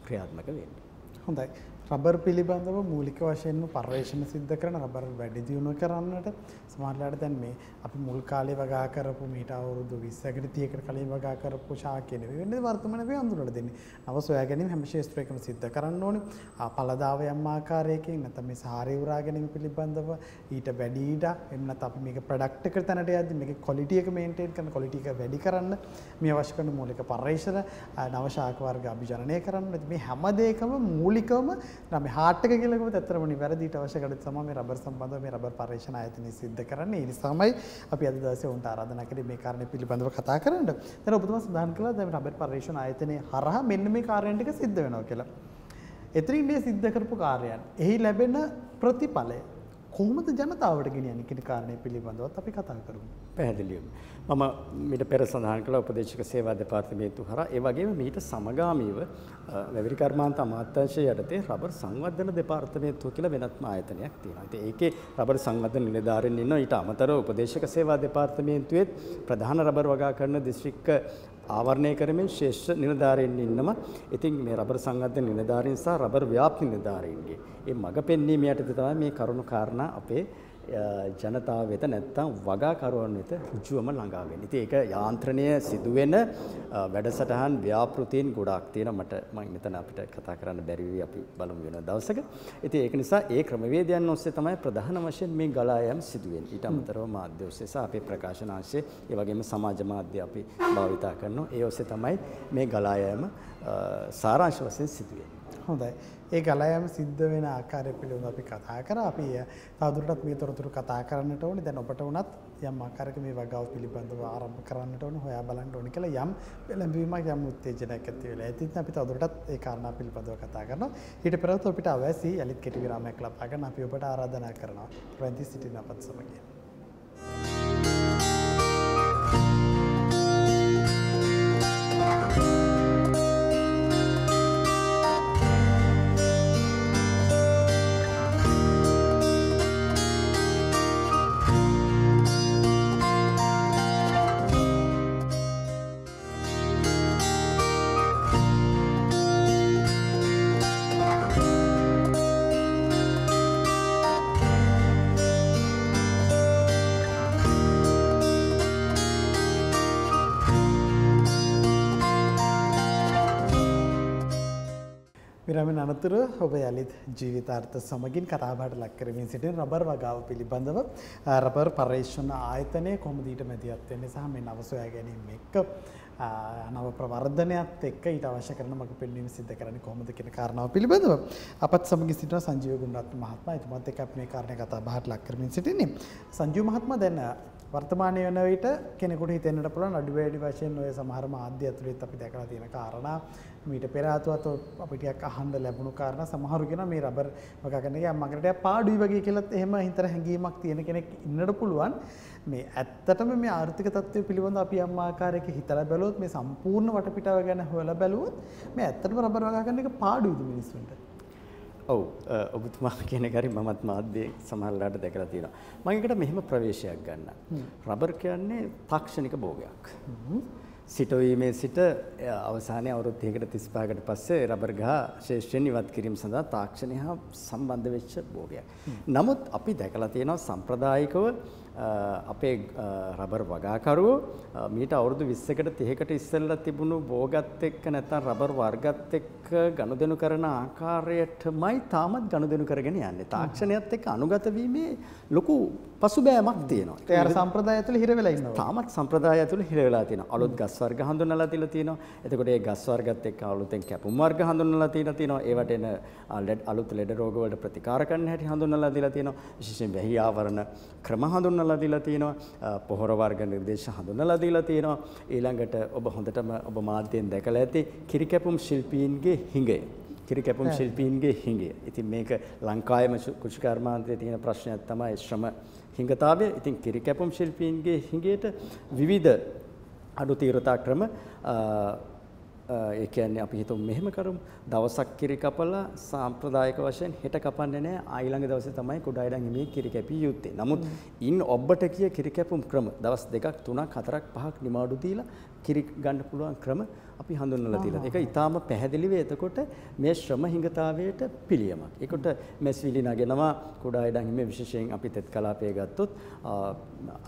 ක්‍රියාත්මක වෙන්නේ. හොඳයි. රබර් පිළිබඳව මූලික වශයෙන්ම පර්යේෂණ සිද්ධ කරන රබර් වැඩි දියුණු කරන්නට සමහරවිට දැන් මේ අපි මුල් කාලේ වගා කරපු මීට අවුරුදු 20කට 30කට කලින් වගා කරපු ශාකය නෙවෙයි වෙන්නේ වර්තමානයේ අපි අඳුරලා දෙන්නේ. නව සොයා ගැනීම හැම ක්ෂේත්‍රයකම සිද්ධ කරන්න ඕනේ. ආ පළදාව යම් ආකාරයකින් නැත්නම් මේ සාරය උරා ගැනීම පිළිබඳව ඊට වැඩි ඊට එහෙම නැත්නම් අපි මේක ප්‍රොඩක්ට් එකට තැනට යද්දි මේකේ ක්වොලිටි එක මේන්ටේන් කරන ක්වොලිටි එක වැඩි කරන්න මේ අවශ්‍ය කරන මූලික පර්යේෂණ නව ශාක වර්ග අභිජනනය කරන්න. මේ හැම දෙයකම මූලිකවම නම් හාට් එක කියලා කිව්වොත් ඇත්තටම නිවැරදිට අවශ්‍ය කටයුතු තමයි මේ රබර් සම්බන්ධව මේ රබර් පර්යේෂණ ආයතනය සිද්ධ කරන්නේ. ඒ නිසාමයි අපි අද දවසේ උන්ට ආරාධනා කරේ මේ කාරණේ පිළිබඳව කතා කරන්න. දැන් ඔබතුමා සඳහන් කළා දැන් රබර් පර්යේෂණ ආයතනයේ හරහා මෙන්න මේ කාර්යයන් ටික සිද්ධ වෙනවා කියලා. එතනින් මේ සිද්ධ කරපු කාර්යයන් එහි ලැබෙන ප්‍රතිඵලය කොහොමද ජනතාවට ගෙනියන්නේ කියන කාරණේ පිළිබඳවත් අපි කතා කරමු. පැහැදිලිවම. මම මීට පෙර සඳහන් කළ උපදේශක සේවා දෙපාර්තමේන්තු හරහා ඒ වගේම මීට සමගාමීව වැවිරි කර්මාන්ත අමාත්‍යාංශය යටතේ රබර් සංවර්ධන දෙපාර්තමේන්තුව කියලා වෙනත්ම ආයතනයක් තියෙනවා. ඉතින් ඒකේ රබර් සංවර්ධන නිලධාරීන් ඉන්නවා. ඊට අමතරව උපදේශක සේවා දෙපාර්තමේන්තුවේ ප්‍රධාන රබර් වගා කරන දිස්ත්‍රික්ක ආවරණය කරමින් ශ්‍රේෂ්ඨ නිලධාරීන් ඉන්නවා. ඉතින් මේ රබර් සංවර්ධන නිලධාරීන් සහ රබර් ව්‍යාප්ති නිලධාරීන්ගේ මේ මඟ පෙන්වීම යටතේ තමයි මේ කරුණු කාරණා අපේ ජනතාව වෙත නැත්තම් වගාකරුවන් වෙත ඍජුවම ළඟා වෙන්නේ. ඉතින් ඒක යාන්ත්‍රණය සිදුවෙන වැඩසටහන් ව්‍යාපෘතීන් ගොඩාක් තියෙනවා මට මම මෙතන අපිට කතා කරන්න බැරි වෙයි අපි බලමු වෙන දවසක. ඉතින් ඒක නිසා ඒ ක්‍රමවේදයන් ඔස්සේ තමයි ප්‍රධාන වශයෙන් මේ ගලා යාම සිදුවෙන්නේ. ඊට අමතරව මාධ්‍ය ඔස්සේ සහ අපේ ප්‍රකාශනාංශයේ ඒ වගේම සමාජ මාධ්‍ය අපි භාවිතා කරනවා. ඒ ඔස්සේ තමයි මේ ගලා යාම සාරාංශ වශයෙන් සිදුවෙන්නේ. හොඳයි. ඒ ගලයම සිද්ධ වෙන ආකාරය පිළිබඳව අපි කතා කරා. අපි තවදුරටත් මේ තොරතුරු කතා කරන්නට ඕනේ. දැන් ඔබට උනත් යම් ආකාරයක මේ වගාව පිළිබඳව ආරම්භ කරන්නට ඕනේ, හොයා බලන්න ඕනේ කියලා යම් පෙළඹවීමක් යම් උත්තේජනයක් ඇති වෙලා. ඉතින් අපි තවදුරටත් ඒ කාරණා පිළිබඳව කතා කරනවා. ඊට පෙරත් අපිට අවශ්‍ය යලිත් කෙටි විරාමයක් ලබා ගන්න අපි ඔබට ආරාධනා කරනවා. රැඳී සිටින අපත් සමගින්. විරමෙන් අනතුර ඔබ යළිත් ජීවිතාර්ථ සමගින් කතාබහට ලක් කරමින් සිටින රබර් වගාව පිළිබඳව රබර් පර්යේෂණ ආයතනය කොහොමද ඊට මැදිහත් වෙන්නේ සහ මේ නව සොයා ගැනීම එක්ක නව ප්‍රවර්ධනයත් එක්ක ඊට අවශ්‍ය කරන මඟ පෙන්වීම සිද්ධ කරන්නේ කොහොමද කියන කාරණාව පිළිබඳව. අපත් සමග සිටින සංජීව ගුණරත්න මහත්මයා එතුමාත් එක්ක අපි මේ කාරණේ කතා බහට ලක් කරමින් සිටින්නේ. සංජීව මහත්මයා දැන් වර්තමානයේ වන විට කෙනෙකුට හිතෙන්නට පුළුවන් අඩු වැඩි වශයෙන් ඔය සමහර මාධ්‍ය ඇතුළෙත් අපි දැකලා තියෙන කාරණා. මීට පෙර ආතුවත් අපි ටිකක් අහන්න ලැබුණු කාරණා සමහරු කියන මේ රබර් වගා කරන එක මගට පාඩුයි වගේ කියලාත් එහෙම හිතර හැඟීමක් තියෙන කෙනෙක් ඉන්නට පුළුවන් මේ ඇත්තටම මේ ආර්ථික තත්ත්වය පිළිබඳ අපි යම් ආකාරයක හිතලා බැලුවොත් මේ සම්පූර්ණ වටපිටාව ගැන හොයලා බැලුවොත් මේ ඇත්තටම රබර් වගා කරන එක පාඩුයිද මිනිස්සුන්ට ඔව් ඔබතුමා කියන කරි මමත් මාධ්‍යයේ සමහරලාට දැකලා තියෙනවා. මම එකට මෙහෙම ප්‍රවේශයක් ගන්න. රබර් කියන්නේ තාක්ෂණික භෝගයක්. සිටවීමේ සිට අවසානයේ අවුරුදු 30කට 35කට පස්සේ රබර් ගහ ශේෂ්ත්‍රයෙන් ඉවත් කිරීම සඳහා තාක්ෂණය හා සම්බන්ධ වෙච්ච භෝගයක්. නමුත් අපි දැකලා තියෙනවා සම්ප්‍රදායිකව අපේ රබර් වගාකරුවෝ මීට අවුරුදු 20කට 30කට ඉස්සෙල්ලා තිබුණු භෝගත් එක්ක නැත්නම් රබර් වර්ගත් එක්ක ගනුදෙනු කරන ආකාරයටමයි තාමත් ගනුදෙනු කරගෙන යන්නේ. තාක්ෂණයත් එක්ක අනුගත වීමේ ලොකු පසුබෑමක් තියෙනවා. ඒ අර සම්ප්‍රදාය ඇතුළේ හිර වෙලා ඉන්නවා. තාමත් සම්ප්‍රදාය ඇතුළේ හිර වෙලා තියෙනවා. අලුත් ගස් වර්ග හඳුන්වලා තියලා තියෙනවා. එතකොට ඒ ගස් වර්ගත් එක්ක අලුතෙන් කැපුම් වර්ග හඳුන්වලා තියලා තියෙනවා. ඒවට එන අලුත් ලෙඩ රෝග වලට ප්‍රතිකාර කරන්න හැටි හඳුන්වලා දීලා තියෙනවා. විශේෂයෙන් වැහි ආවරණ ක්‍රම හඳුන්වලා දීලා තියෙනවා. පොහොර වර්ග නිර්දේශ හඳුන්වලා දීලා තියෙනවා. ඊළඟට ඔබ හොඳටම ඔබ මාධ්‍යයෙන් දැකලා ඇති කිරිකැපුම් ශිල්පීන්ගේ හිඟය. කිරිකැපුම් ශිල්පීන්ගේ හිඟය. ඉතින් මේක ලංකාවේම කුෂිකර්මාන්තයේ තියෙන ප්‍රශ්නයක් තමයි ශ්‍රම හිඟතාවය. ඉතින් කිරිකැපුම් ශිල්පීන්ගේ හිඟයට විවිධ අඩු තීරතා ක්‍රම ඒ කියන්නේ අපි හිතමු මෙහෙම කරමු දවසක් කිරි කපලා සාම්ප්‍රදායික වශයෙන් හෙට කපන්නේ නැහැ ඊළඟ දවසේ තමයි කුඩායිඩන් හිමියේ කිරි කැපිය යුත්තේ. නමුත් ඉන් ඔබට කිය කිරි කැපුම් ක්‍රම දවස් දෙකක් තුනක් හතරක් පහක් නිමාඩු දීලා කිරි ගන්න පුළුවන් ක්‍රම අපි හඳුන්වලා තියෙනවා. ඒක ඊටාම පැහැදිලිව එතකොට මේ ශ්‍රම හිඟතාවයට පිළියමක්. ඒකට මැස්විලි නගෙනවා කුඩා ඉඩම් හිමේ විශේෂයෙන් අපි තෙත් කලාපය ගත්තොත්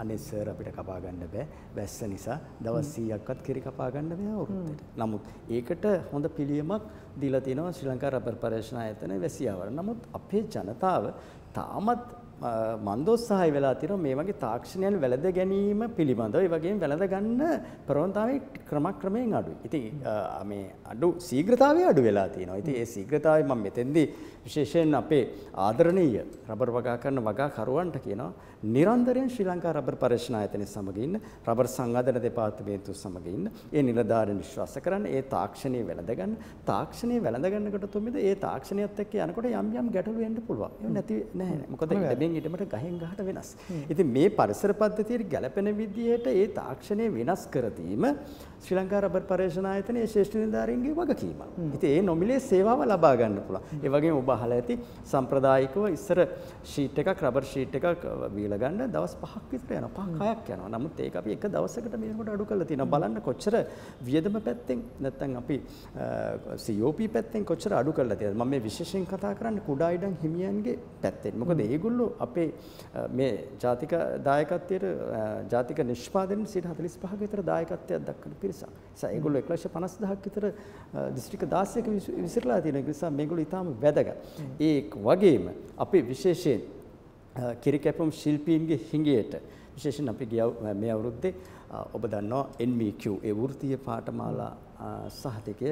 අනේ සර් අපිට කපා ගන්න බෑ. වැස්ස නිසා දවස් 100ක්වත් කිරි කපා ගන්න බෑ අවුරුද්දට. නමුත් ඒකට හොඳ පිළියමක් දීලා තියෙනවා ශ්‍රී ලංකා රබර් පර්යේෂණ ආයතන වැසියාවල. නමුත් අපේ ජනතාව තාමත් මන්දෝත්සාහය වෙලා තියෙනවා මේ වගේ තාක්ෂණයන් වැළඳ ගැනීම පිළිබඳව ඒ වගේම වැළඳ ගන්න ප්‍රවණතාවය ක්‍රමක්‍රමයෙන් අඩුයි. ඉතින් මේ අඩු ශීඝ්‍රතාවය අඩු වෙලා තියෙනවා. ඉතින් ඒ ශීඝ්‍රතාවය මම මෙතෙන්දී විශේෂයෙන් අපේ ආදරණීය රබර් වගා කරන වගාකරුවන්ට කියනවා නිරන්තරයෙන් ශ්‍රී ලංකා රබර් පරීක්ෂණ ආයතනය සමග ඉන්න රබර් සංවර්ධන දෙපාර්තමේන්තුව සමග ඉන්න ඒ නිලධාරීන් විශ්වාස කරන්න ඒ තාක්ෂණය වැළඳ ගන්න තාක්ෂණය වැළඳ ගන්නකොට තුමිද ඒ තාක්ෂණයත් එක්ක යනකොට යම් යම් ගැටලු එන්න පුළුවන්. ඒක නැති නෑ. මොකද ඉඩමින් ඉඩමට ගහෙන් ගහට වෙනස්. ඉතින් මේ පරිසර පද්ධතියට ගැලපෙන විදිහට ඒ තාක්ෂණය වෙනස් කර දීම ශ්‍රී ලංකා රබර් පර්යේෂණ ආයතනයේ ශ්‍රේෂ්ඨ නිලධාරීන්ගේ වගකීමක්. ඉතින් ඒ නොමිලේ සේවාව ලබා ගන්න පුළුවන්. ඒ වගේම ඔබ අහලා ඇති සම්ප්‍රදායිකව ඉස්සර ෂීට් එකක් රබර් ෂීට් එකක් වීලා ගන්න දවස් 5ක් විතර යනවා. පහක් හයක් යනවා. නමුත් ඒක අපි එක දවසකට මේකට අඩු කරලා තියෙනවා. බලන්න කොච්චර වියදම පැත්තෙන් නැත්නම් අපි COP පැත්තෙන් කොච්චර අඩු කරලා තියෙනවද? මම මේ විශේෂයෙන් කතා කරන්නේ කුඩා ඉඩම් හිමියන්ගේ පැත්තෙන්. මොකද ඒගොල්ලෝ අපේ මේ ජාතික දායකත්වයට ජාතික නිෂ්පාදනයේ 45ක විතර දායකත්වයක් දක්වන පිරිසක්. නිසා ඒගොල්ලෝ 1,50,000ක් විතර දිස්ත්‍රික්ක 16ක විසිරලා තියෙන නිසා මේගොල්ලෝ ඊටාම වැදගත්. ඒ වගේම අපි විශේෂයෙන් කිරි කැපුම් ශිල්පීන්ගේ හිඟයට විශේෂයෙන් අපි ගිය මේ අවුරුද්දේ ඔබ දන්නවා NVQ ඒ වෘත්තීය පාඨමාලා සහතිකය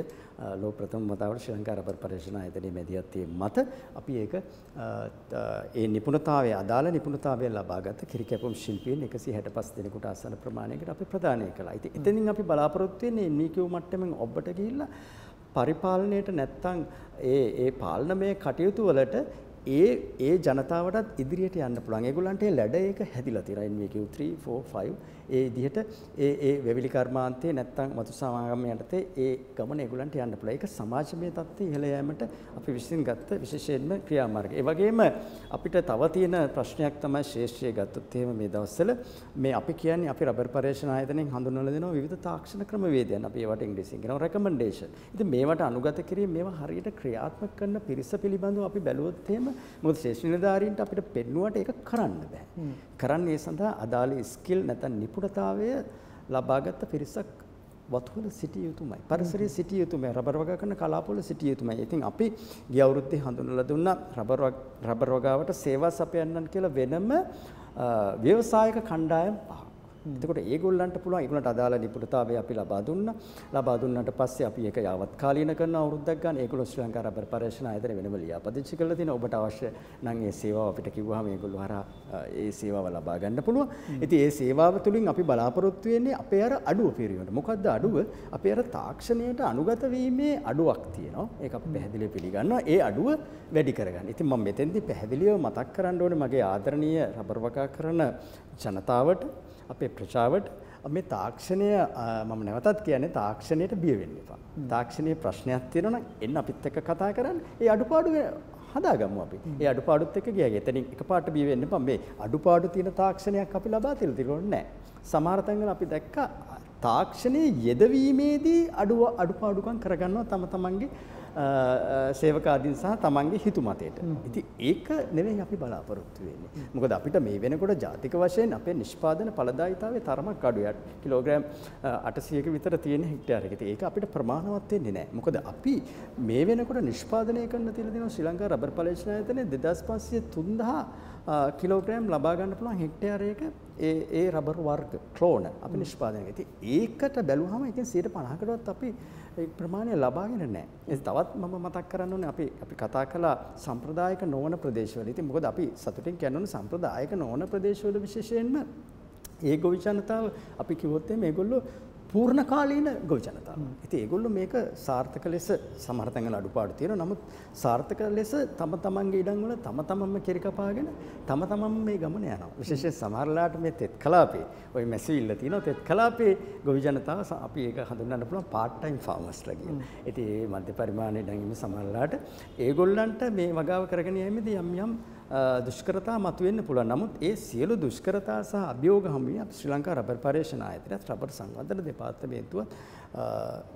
ලෝ ප්‍රථම වතාවට ශ්‍රී ලංකා රබර් පරීක්ෂණ ආයතනයේ මැදිහත්වීම මත අපි ඒක ඒ නිපුණතාවය අදාළ නිපුණතාවය ලබාගත් කිරි කැපුම් ශිල්පීන් 165 දෙනෙකුට ආසන්න ප්‍රමාණයකට අපි ප්‍රදානය කළා. ඉතින් එතනින් අපි බලාපොරොත්තු වෙන්නේ NVQ මට්ටමින් ඔබට ගිහිල්ලා පරිපාලනයට නැත්තම් ඒ ඒ පාලනමය කටයුතු වලට ඒ ඒ ජනතාවටත් ඉදිරියට යන්න පුළුවන්. ඒගොල්ලන්ට ඒ ලැඩ ඒක හැදිලා තියෙනවා. NVQ 3 4 5 ඒ විදිහට ඒ ඒ වැවිලි කර්මාන්තයේ නැත්තම් වතු සමාගම යටතේ ඒ ගමන ඒගොල්ලන්ට යන්න පුළුවන්. ඒක සමාජමය තත්ත්වයේ ඉහළ යෑමට අපි විසින් ගත්ත විශේෂයෙන්ම ක්‍රියාමාර්ගය. ඒ වගේම අපිට තව තියෙන ප්‍රශ්නයක් තමයි ශේෂ්ත්‍රය ගත්තොත් එහෙම මේ දවස්වල මේ අපි කියන්නේ අපි රබර් පරීක්ෂණ ආයතනයෙන් හඳුන්වලා දෙනවා විවිධ තාක්ෂණ ක්‍රමවේදයන්. අපි ඒවට ඉංග්‍රීසියෙන් කියනවා රෙකමෙන්ඩේෂන්. ඉතින් මේවට අනුගත කිරීම මේවා හරියට ක්‍රියාත්මක කරන පිරිස පිළිබඳව අපි බැලුවොත් එහෙම මොකද ශේෂ්ත්‍ර නිලධාරීන්ට අපිට පෙන්නුවට ඒක කරන්න බෑ. කරන්න ඒ සඳහා අදාළ ස්කිල් නැත්නම් නිපුණතාවය ලබාගත් පිරිසක් වතුවල සිටිය යුතුමයි. පරිසරයේ සිටිය යුතුමයි. රබර් වගා කරන කලාපවල සිටිය යුතුමයි. ඉතින් අපි ගිය අවුරුද්දේ හඳුන්වලා දුන්නා රබර් රබර් වගාවට සේවා සපයන්නන් කියලා වෙනම ව්‍යවසායක කණ්ඩායම් පහක්. එතකොට ඒගොල්ලන්ට පුළුවන් ඒගොල්ලන්ට අදාළ නිපුණතාවය අපි ලබා දුන්නා. ලබා දුන්නාට පස්සේ අපි ඒක යාවත් කාලීන කරන අවුරුද්දක් ගන්න ඒගොල්ලෝ ශ්‍රී ලංකා රබර් පරීක්ෂණ ආයතන වෙනම ලියාපදිංචි කරලා තියෙනවා. ඔබට අවශ්‍ය නම් ඒ සේවාව අපිට කිව්වහම ඒගොල්ලෝ හරහා ඒ සේවාව ලබා ගන්න පුළුවන්. ඉතින් ඒ සේවාව තුළින් අපි බලාපොරොත්තු වෙන්නේ අපේ අර අඩුව පිරිවීමට. මොකද්ද අඩුව? අපේ අර තාක්ෂණයට අනුගත වීමේ අඩුවක් තියෙනවා. ඒක අපි පැහැදිලිව පිළිගන්නවා. ඒ අඩුව වැඩි කරගන්න. ඉතින් මම මෙතෙන්දී පැහැදිලිව මතක් කරන්න ඕනේ මගේ ආදරණීය රබර් වගා කරන ජනතාවට අපේ ප්‍රජාවට මේ තාක්ෂණය මම නැවතත් කියන්නේ තාක්ෂණයට බිය වෙන්න එපා. තාක්ෂණයේ ප්‍රශ්නයක් තියෙනවා නම් එන්න අපිත් එක්ක කතා කරන්න. ඒ අඩුපාඩු හදාගමු අපි. ඒ අඩුපාඩුත් එක්ක ගියා. එතනින් එකපාරට බිය වෙන්න එපා. මේ අඩුපාඩු තියෙන තාක්ෂණයක් අපි ලබා දෙලා තිබුණේ නැහැ. සමහර තැන්වල අපි දැක්කා තාක්ෂණයේ යෙදවීමේදී අඩුව අඩුපාඩුකම් කරගන්නවා තම තමන්ගේ සේවකාදීන් සහ තමන්ගේ හිතුමතයට. ඉතින් ඒක නෙවෙයි අපි බලාපොරොත්තු වෙන්නේ. මොකද අපිට මේ වෙනකොට ජාතික වශයෙන් අපේ නිෂ්පාදන ඵලදායීතාවය තරමක් අඩුයි. කිලෝග්‍රෑම් 800ක විතර තියෙන හෙක්ටයාරයක. ඉතින් ඒක අපිට ප්‍රමාණවත් වෙන්නේ නැහැ. මොකද අපි මේ වෙනකොට නිෂ්පාදනය කරන්න තියලා දෙනවා ශ්‍රී ලංකා රබර් පරීක්ෂණ ආයතනයේ 2500 3000 කිලෝග්‍රෑම් ලබා ගන්න පුළුවන් හෙක්ටයාරයක ඒ ඒ රබර් වර්ග ක්ලෝන අපි නිෂ්පාදනය කරනවා. ඉතින් ඒකට බැලුවහම ඉතින් 150කටවත් අපි ඒ ප්‍රමාණය ලබාගෙන නැහැ. ඒ තවත් මම මතක් කරන්න ඕනේ අපි අපි කතා කළා සම්ප්‍රදායික නොවන ප්‍රදේශවල. ඉතින් මොකද අපි සතුටින් කියන්න සම්ප්‍රදායික නොවන ප්‍රදේශවල විශේෂයෙන්ම ඒ ගොවි ජනතාව අපි කිව්වොත් මේගොල්ලෝ පූර්ණ කාලීන ගොවි ජනතාව. ඉතින් ඒගොල්ලෝ මේක සාර්ථක ලෙස සමහර තැන්වල අඩුපාඩු තියෙනවා. නමුත් සාර්ථක ලෙස තම තමන්ගේ ඉඩම් වල තම තමන්ම කිරි කපාගෙන තම තමන්ම මේ ගමන යනවා. විශේෂයෙන් සමහරලාට මේ තෙත් කලාපේ ওই මැසිවිල්ල තියෙනවා. තෙත් කලාපේ ගොවි ජනතාව අපි ඒක හඳුන්වන්න පුළුවන් part time farmersලා කියලා. ඉතින් මේ මධ්‍ය පරිමාණ ඉඩම් ඉන්න සමහරලාට ඒගොල්ලන්ට මේ වගාව කරගෙන යෑමේදී යම් යම් දුෂ්කරතා මතුවෙන්න පුළුවන්. නමුත් ඒ සියලු දුෂ්කරතා සහ අභියෝග හමුවේ අපි ශ්‍රී ලංකා රබර් පර්යේෂණ ආයතනයත් රබර් සංවර්ධන දෙපාර්තමේන්තුවත්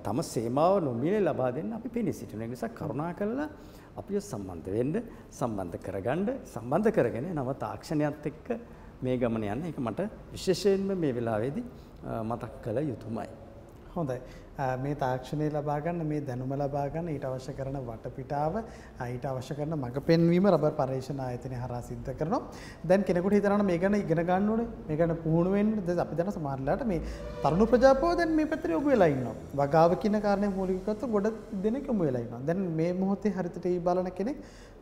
තම සේමාව නොමිලේ ලබා දෙන්න අපි පෙනී සිටින නිසා කරුණාකරලා අපිව සම්බන්ධ වෙන්න සම්බන්ධ කරගන්න සම්බන්ධ කරගෙන නව තාක්ෂණයත් එක්ක මේ ගමන යන්න ඒක මට විශේෂයෙන්ම මේ වෙලාවේදී මතක් කළ යුතුමයි. හොඳයි. මේ තාක්ෂණය ලබා ගන්න මේ දැනුම ලබා ගන්න ඊට අවශ්‍ය කරන වටපිටාව ඊට අවශ්‍ය කරන මඟ පෙන්වීම රබර් පර්යේෂණ ආයතනය හරහා සිද්ධ කරනවා. දැන් කෙනෙකුට හිතනවා මේ ගැන ඉගෙන ගන්න ඕනේ. මේ ගැන පුහුණු වෙන්න. දැන් අපි දන්න සමහරලාට මේ තරුණ ප්‍රජාපව දැන් මේ පැත්තට යොමු වෙලා ඉන්නවා. වගාව කියන කාරණේ මූලික කරත් ගොඩ දෙනෙක් යොමු වෙලා ඉන්නවා. දැන් මේ මොහොතේ හරිත ටීවී බලන කෙනෙක්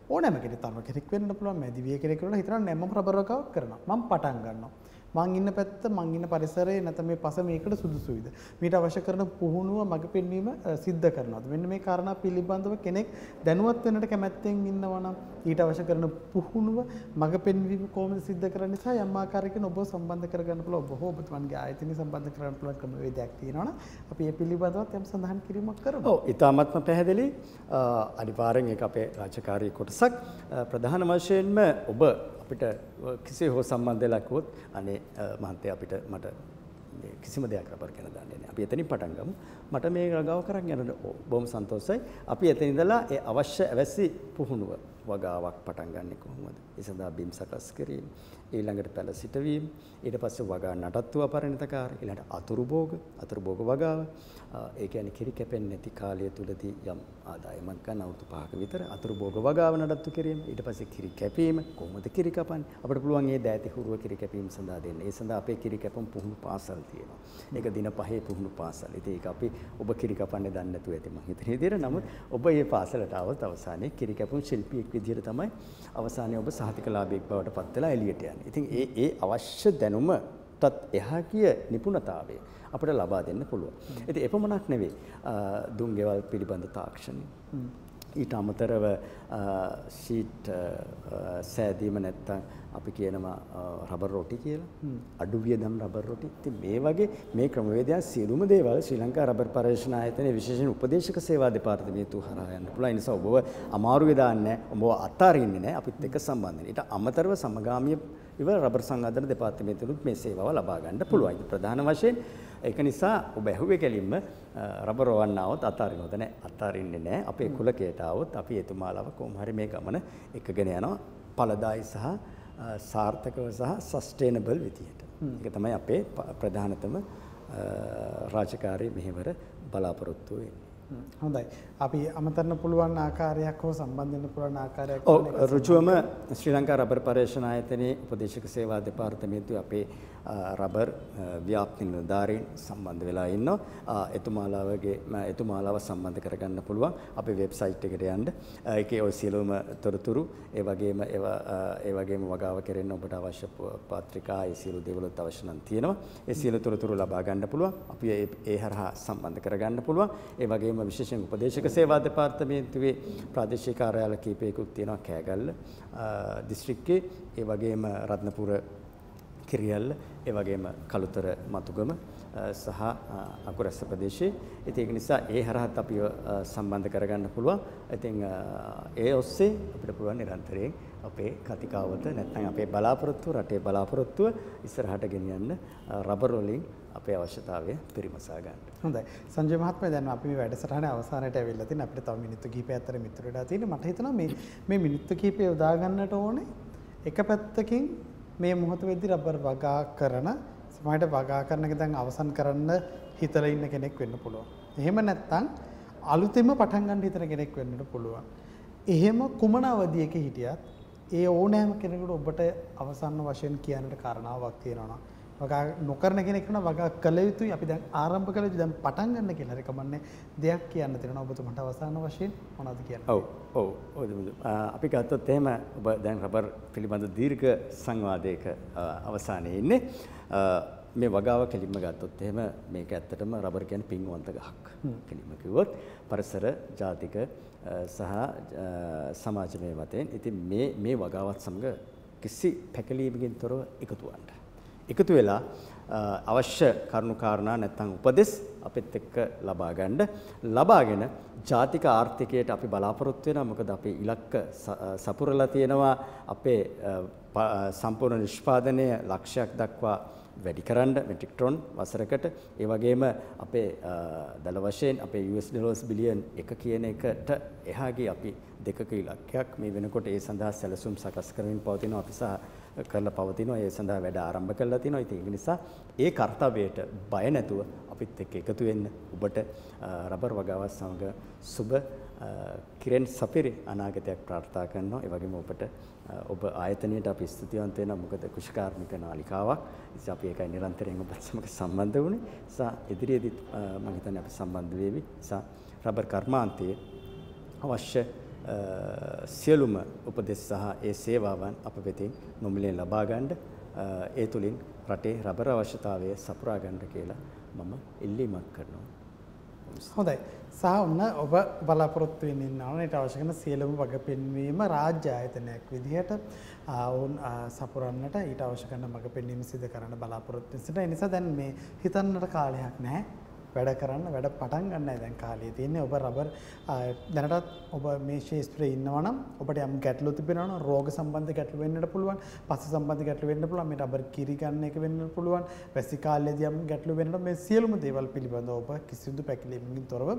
ඕනෑම කෙනෙක් තරුණ කෙනෙක් වෙන්න පුළුවන් මැදිවිය කෙනෙක් වෙනවා හිතනවා නෑ මම රබර් වගාවක් කරනවා. මම පටන් ගන්නවා. මං ඉන්න පැත්ත මං ඉන්න පරිසරයේ නැත මේ පස මේකට සුදුසුයිද? මීට අවශ්‍ය කරන පුහුණුව මඟ පෙන්වීම සිද්ධ කරනවාද මෙන්න මේ කාරණා පිළිබඳව කෙනෙක් දැනුවත් වෙන්නට කැමැත්තෙන් ඉන්නවා නම් ඊට අවශ්‍ය කරන පුහුණුව මඟ පෙන්වීම කොහොමද සිද්ධ කරන්න නිසා යම් ආකාරයකින් ඔබ සම්බන්ධ කරගන්න පුළුවන්. ඔබ හෝ ඔබතුමන්ගේ ආයතනය සම්බන්ධ කරගන්න පුළුවන් ක්‍රමවේදයක් තියෙනවනම් අපි ඒ පිළිබඳවත් යම් සඳහන් කිරීමක් කරමු. ඔව් ඊටාත්ම පැහැදිලි. අනිවාර්යෙන් ඒක අපේ රාජකාරී කොටසක්. ප්‍රධාන වශයෙන්ම ඔබ අපිට කිසි හෝ සම්බන්ධයක් කිව්වොත් අනේ මහත්තයා අපිට මට කිසිම දෙයක් රබර් ගැන දන්නේ නැහැ. අපි එතනින් පටන් ගමු. මට මේ රගාව කරන් යන බොහොම සන්තෝෂයි. අපි එතන ඉඳලා ඒ අවශ්‍ය අවැසි පුහුණුව වගාවක් පටන් ගන්නෙ කොහොමද? ඒ සඳහා බිම් සකස් කිරීම, ඊළඟට පැල සිටවීම, ඊට පස්සේ වගා නඩත්තු අපරිණතකාර, ඊළඟට අතුරු භෝග, අතුරු භෝග වගාව, ඒ කියන්නේ කිරි කැපෙන්නේ නැති කාලය තුලදී යම් ආදායමක් ගන්න අවුරුදු 5ක විතර අතුරු භෝග වගාව නඩත්තු කිරීම ඊට පස්සේ කිරි කැපීම කොහොමද කිරි කපන්නේ අපිට පුළුවන් මේ දෑති හුරුව කිරි කැපීම සඳහා දෙන්න. ඒ සඳහා අපේ කිරි කැපුම් පුහුණු පාසල් තියෙනවා. ඒක දින පහේ පුහුණු පාසල්. ඉතින් ඒක අපි ඔබ කිරි කපන්නේ දන්නේ නැතුව ඇති මං හිතන විදිහට. නමුත් ඔබ මේ පාසලට આવත් අවසානයේ කිරි කැපුම් ශිල්පියෙක් විදිහට තමයි අවසානයේ ඔබ සහතිකලාභියෙක් බවට පත් වෙලා එළියට යන්නේ. ඉතින් ඒ ඒ අවශ්‍ය දැනුමටත් එහා කිය නිපුණතාවය අපිට ලබා දෙන්න පුළුවන්. ඉතින් එපමණක් නෙවෙයි දුම් ගෙවල් පිළිබඳ තාක්ෂණය. ඊට අමතරව ෂීට් සෑදීම නැත්තම් අපි කියනවා රබර් රොටි කියලා. අඩු වියදම් රබර් රොටි. ඉතින් මේ වගේ මේ ක්‍රමවේදයන් සියලුම දේවල් ශ්‍රී ලංකා රබර් පර්යේෂණ ආයතනයේ විශේෂයෙන් උපදේශක සේවා දෙපාර්තමේන්තුව හරහා යන්න පුළුවන්. ඒ නිසා ඔබව අමාරුවේ දාන්නේ නැහැ. ඔබව අත්හරින්නේ නැහැ. අපිත් එක්ක සම්බන්ධ වෙන්න. ඊට අමතරව සමගාමීව රබර් සංවර්ධන දෙපාර්තමේන්තුවලුත් මේ සේවාව ලබා ගන්න පුළුවන්. ප්‍රධාන වශයෙන් ඒක නිසා ඔබ ඇහුවේ කෙලින්ම රබරවන්න આવොත් අතාරිනවද නැහැ. අතාරින්නේ නැහැ. අපේ කුලකයට આવොත් අපි එතුමාලව කොහොම හරි මේ ගමන එකගෙන යනවා. ඵලදායි සහ සාර්ථකව සහ සස්ටේනබල් විදියට. ඒක තමයි අපේ ප්‍රධානතම රාජකාරී මෙහෙවර බලාපොරොත්තු වෙන්නේ. හොඳයි. අපි අමතරන්න පුළුවන් ආකාරයක් හෝ සම්බන්ධ වෙන්න පුළුවන් ආකාරයක් ඔව් ඍජුවම ශ්‍රී ලංකා රබර් පර්යේෂණ ආයතනයේ උපදේශක සේවා දෙපාර්තමේන්තුවේ අපේ රබර් ව්‍යාප්ති නිලධාරීන් සම්බන්ධ වෙලා ඉන්නවා. එතුමාලාවගේ එතුමාලාව සම්බන්ධ කරගන්න පුළුවන් අපේ වෙබ්සයිට් එකට යන්න. ඒකේ ඔය සියලුම තොරතුරු ඒ වගේම ඒවා ඒ වගේම වගාව කෙරෙන්න ඔබට අවශ්‍ය පත්‍රිකා ඒ සියලු දේවලුත් අවශ්‍ය නම් තියෙනවා. ඒ සියලු තොරතුරු ලබා ගන්න පුළුවන්. අපි ඒ හරහා සම්බන්ධ කරගන්න පුළුවන්. ඒ වගේම විශේෂයෙන් උපදේශක සේවා දෙපාර්තමේන්තුවේ ප්‍රාදේශීය කාර්යාල කීපයකුත් තියෙනවා කෑගල්ල දිස්ත්‍රික්කේ. ඒ වගේම රත්නපුර කිරියල්ල ඒ වගේම කළුතර මතුගම සහ අකුරැස්ස ප්‍රදේශයේ. ඉතින් ඒක නිසා ඒ හරහත් අපිව සම්බන්ධ කරගන්න පුළුවන්. ඉතින් ඒ ඔස්සේ අපිට පුළුවන් නිරන්තරයෙන් අපේ කතිකාවත නැත්නම් අපේ බලාපොරොත්තුව රටේ බලාපොරොත්තුව ඉස්සරහට ගෙනියන්න රබර් වලින් අපේ අවශ්‍යතාවය පරිමසා ගන්න. හොඳයි. සංජය මහත්මයා දැන් අපි මේ වැඩසටහනේ අවසානයට ඇවිල්ලා තියෙන අපිට තව මිනිත්තු කිහිපයක් අතර මිතුරු වෙලා තියෙන මට හිතෙනවා මේ මේ මිනිත්තු කිහිපය යොදා ගන්නට ඕනේ එක පැත්තකින් මේ මොහොත වෙද්දි රබර් වගා කරන සමහරට වගා කරන එක දැන් අවසන් කරන්න හිතලා ඉන්න කෙනෙක් වෙන්න පුළුවන්. එහෙම නැත්නම් අලුතෙන්ම පටන් ගන්න හිතන කෙනෙක් වෙන්නට පුළුවන්. එහෙම කුමන අවධියක හිටියත් ඒ ඕනෑම කෙනෙකුට ඔබට අවසන් වශයෙන් කියන්නට කාරණාවක් තියෙනවා. වගා නොකරන කෙනෙක් නම් වගා කළ යුතුයි. අපි දැන් ආරම්භ කළ යුතු දැන් පටන් ගන්න කියලා හරි කමන්නේ දෙයක් කියන්න තියෙනවා. ඔබතුමන්ට අවසාන වශයෙන් මොනවද කියන්නේ? ඔව් ඔව් ඔව් අපි ගත්තොත් එහෙම ඔබ දැන් රබර් පිළිබඳ දීර්ඝ සංවාදයක අවසානයේ ඉන්නේ. මේ වගාව කෙලින්ම ගත්තොත් එහෙම මේක ඇත්තටම රබර් කියන්නේ පින්වන්ත ගහක් කෙලින්ම කිව්වොත් පරිසර ජාතික සහ සමාජමය වතෙන් ඉතින් මේ මේ වගාවත් සමග කිසි පැකලීමකින් තොරව එකතු වන්න එකතු වෙලා අවශ්‍ය කරුණු කාරණා නැත්නම් උපදෙස් අපිත් එක්ක ලබා ගන්න. ලබාගෙන ජාතික ආර්ථිකයට අපි බලාපොරොත්තු වෙනවා. මොකද අපේ ඉලක්ක සපුරලා තියෙනවා. අපේ සම්පූර්ණ නිෂ්පාදනය ලක්ෂයක් දක්වා වැඩි කරන්න මෙට්‍රික් ටොන් වසරකට. ඒ වගේම අපේ දල වශයෙන් අපේ US ඩොලර්ස් බිලියන් 1 කියන එකට එහාගේ අපි දෙකක ඉලක්කයක් මේ වෙනකොට ඒ සඳහා සැලසුම් සකස් කරමින් පවතිනවා. අපි සහ කරලා පවතිනවා. ඒ සඳහා වැඩ ආරම්භ කරලා තිනවා. ඉතින් ඒ නිසා ඒ කාර්යයට බය නැතුව අපිත් එක්ක එකතු වෙන්න ඔබට රබර් වගාවත් සමග සුබ කිරෙන් සපිරි අනාගතයක් ප්‍රාර්ථනා කරනවා. ඒ වගේම ඔබට ඔබ ආයතනයට අපි ස්තුතිවන්ත වෙනවා. මොකද කුෂිකාර්මික නාලිකාවක්. ඉතින් අපි ඒකයි නිරන්තරයෙන් ඔබත් සමග සම්බන්ධ වුණේ. නිසා ඉදිරියේදීත් මම හිතන්නේ අපි සම්බන්ධ වෙවි. නිසා රබර් කර්මාන්තයේ අවශ්‍ය සියලුම උපදෙස් සහ ඒ සේවාවන් අප වෙතින් නොමිලෙන් ලබා ගන්න ඒ තුලින් රටේ රබර අවශ්‍යතාවය සපුරා ගන්න කියලා මම ඉල්ලීමක් කරනවා. හොඳයි. සහ ඔන්න ඔබ බලාපොරොත්තු වෙමින් ඉන්නවා ඊට අවශ්‍ය කරන සියලුම වග පෙන්වීම රාජ්‍ය ආයතනයක් විදිහට ඔවුන් සපුරන්නට ඊට අවශ්‍ය කරන මඟ පෙන්වීම සිදු කරන්න බලාපොරොත්තු වෙන නිසා ඒ නිසා දැන් මේ හිතන්නට කාලයක් නැහැ. වැඩ කරන්න වැඩ පටන් ගන්නයි දැන් කාලේ තියෙන්නේ. ඔබ රබර් දැනටත් ඔබ මේ ශේෂ්ත්‍රයේ ඉන්නවා නම් ඔබට යම් ගැටලු තිබෙනවා නම් රෝග සම්බන්ධ ගැටලු වෙන්නට පුළුවන් පස්ස සම්බන්ධ ගැටලු වෙන්න පුළුවන් මේ රබර් කිරි ගන්න එක වෙන්න පුළුවන් වැසි කාලයේදී යම් ගැටලු වෙන්නට මේ සියලුම දේවල් පිළිබඳව ඔබ කිසිදු පැකිලීමකින් තොරව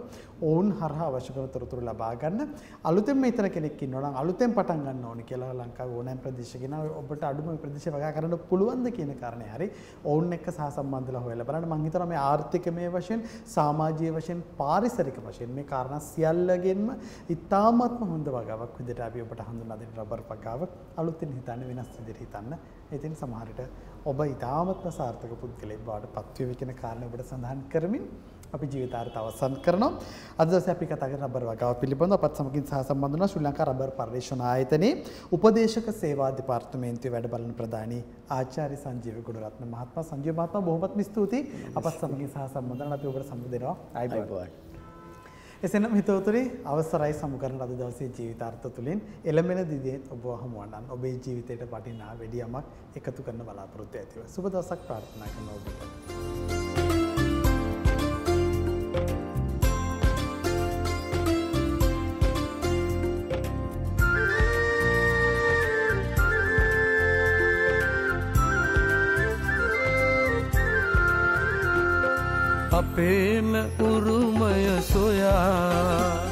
ඔවුන් හරහා අවශ්‍ය කරන තොරතුරු ලබා ගන්න. අලුතෙන් මෙතන කෙනෙක් ඉන්නවා නම් අලුතෙන් පටන් ගන්න ඕනේ කියලා ලංකාවේ ඕනෑම ප්‍රදේශයකින් ඔබට අඩුම ප්‍රදේශ වගා කරන්න පුළුවන්ද කියන කාරණේ හරි ඔවුන් එක්ක සහ සම්බන්ධලා හොයලා බලන්න. මම හිතනවා මේ ආර්ථිකමය වශයෙන් සමාජීය වශයෙන් පාරිසරික වශයෙන් මේ කාරණා සියල්ලගෙන්ම ඉතාමත්ම හොඳ වගාවක් විදිහට අපි ඔබට හඳුන්වා දෙන රබර් වගාව අලුතින් හිතන්න වෙනස් විදිහට හිතන්න. ඉතින් සමහරට ඔබ ඉතාමත්ම සාර්ථක පුද්ගලයෙක් බවට පත්වෙවි කියන කාරණේ ඔබට සඳහන් කරමින් අපි ජීවිතාර්ථ අවසන් කරනවා. අද දවසේ අපි කතා කරන රබර් වගාව පිළිබඳව අපත් සමගින් සහ සම්බන්ධ වුණා ශ්‍රී ලංකා රබර් පර්යේෂණ ආයතනයේ උපදේශක සේවා දෙපාර්තමේන්තුවේ වැඩ බලන ප්‍රධානී ආචාර්ය සංජීව ගුණරත්න මහත්මයා සංජීව මහත්මයා බොහොමත්ම ස්තුතියි. අපත් සමගින් සහ සම්බන්ධ වුණා අපි ඔබට සම්බන්ධ වෙනවා. අයිබෝන්. එසෙනම් හිතවතුරි අවසරයි සමුකරන අද දවසේ ජීවිතාර්ථ තුළින් එළමෙන දිදේ ඔබ හමුවන්නන් ඔබේ ජීවිතයට වටිනා වැඩි යමක් එකතු කරන බලාපොරොත්තු ඇතිව සුබ දවසක් ප්‍රාර්ථනා කරන ඔබට. අපේම උරුමය සොයා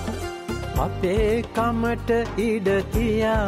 අපේ කමට ඉඩතියා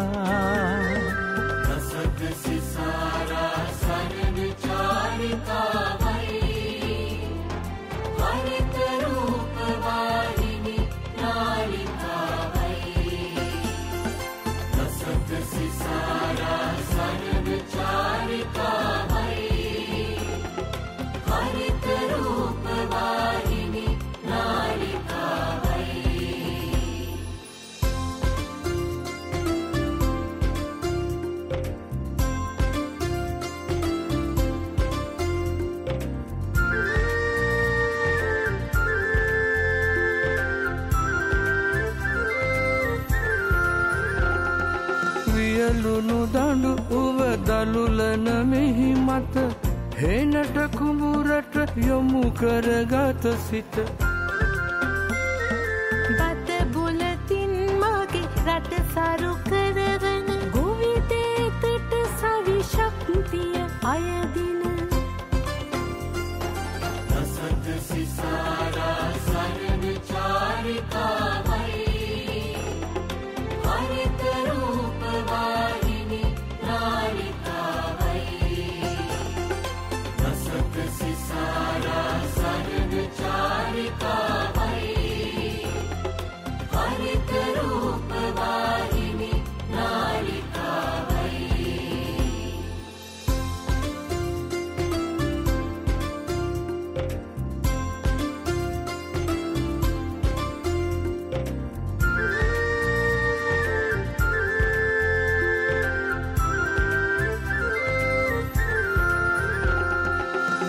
කුඹුරට යොමු කරගත සිට බත බුලතින් මගේ රට සරු කරවන ගොවිතේතට සවිශක්තිය අයදින. රසක සිසාරා සරණ චාරිකාවයි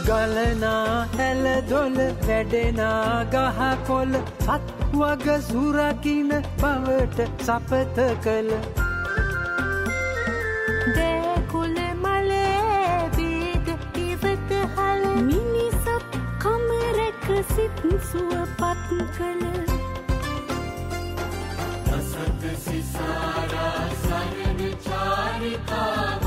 ගලනා හැල දොල වැඩෙනා ගහකොල අත් වග සුරකින බවට සපත කළ. දේකුල මලබීද ඉවත හල. මිනිසත් කමරැක සිත් සුවපත් කළ. සසත සිසාරා සරණ චාරිකා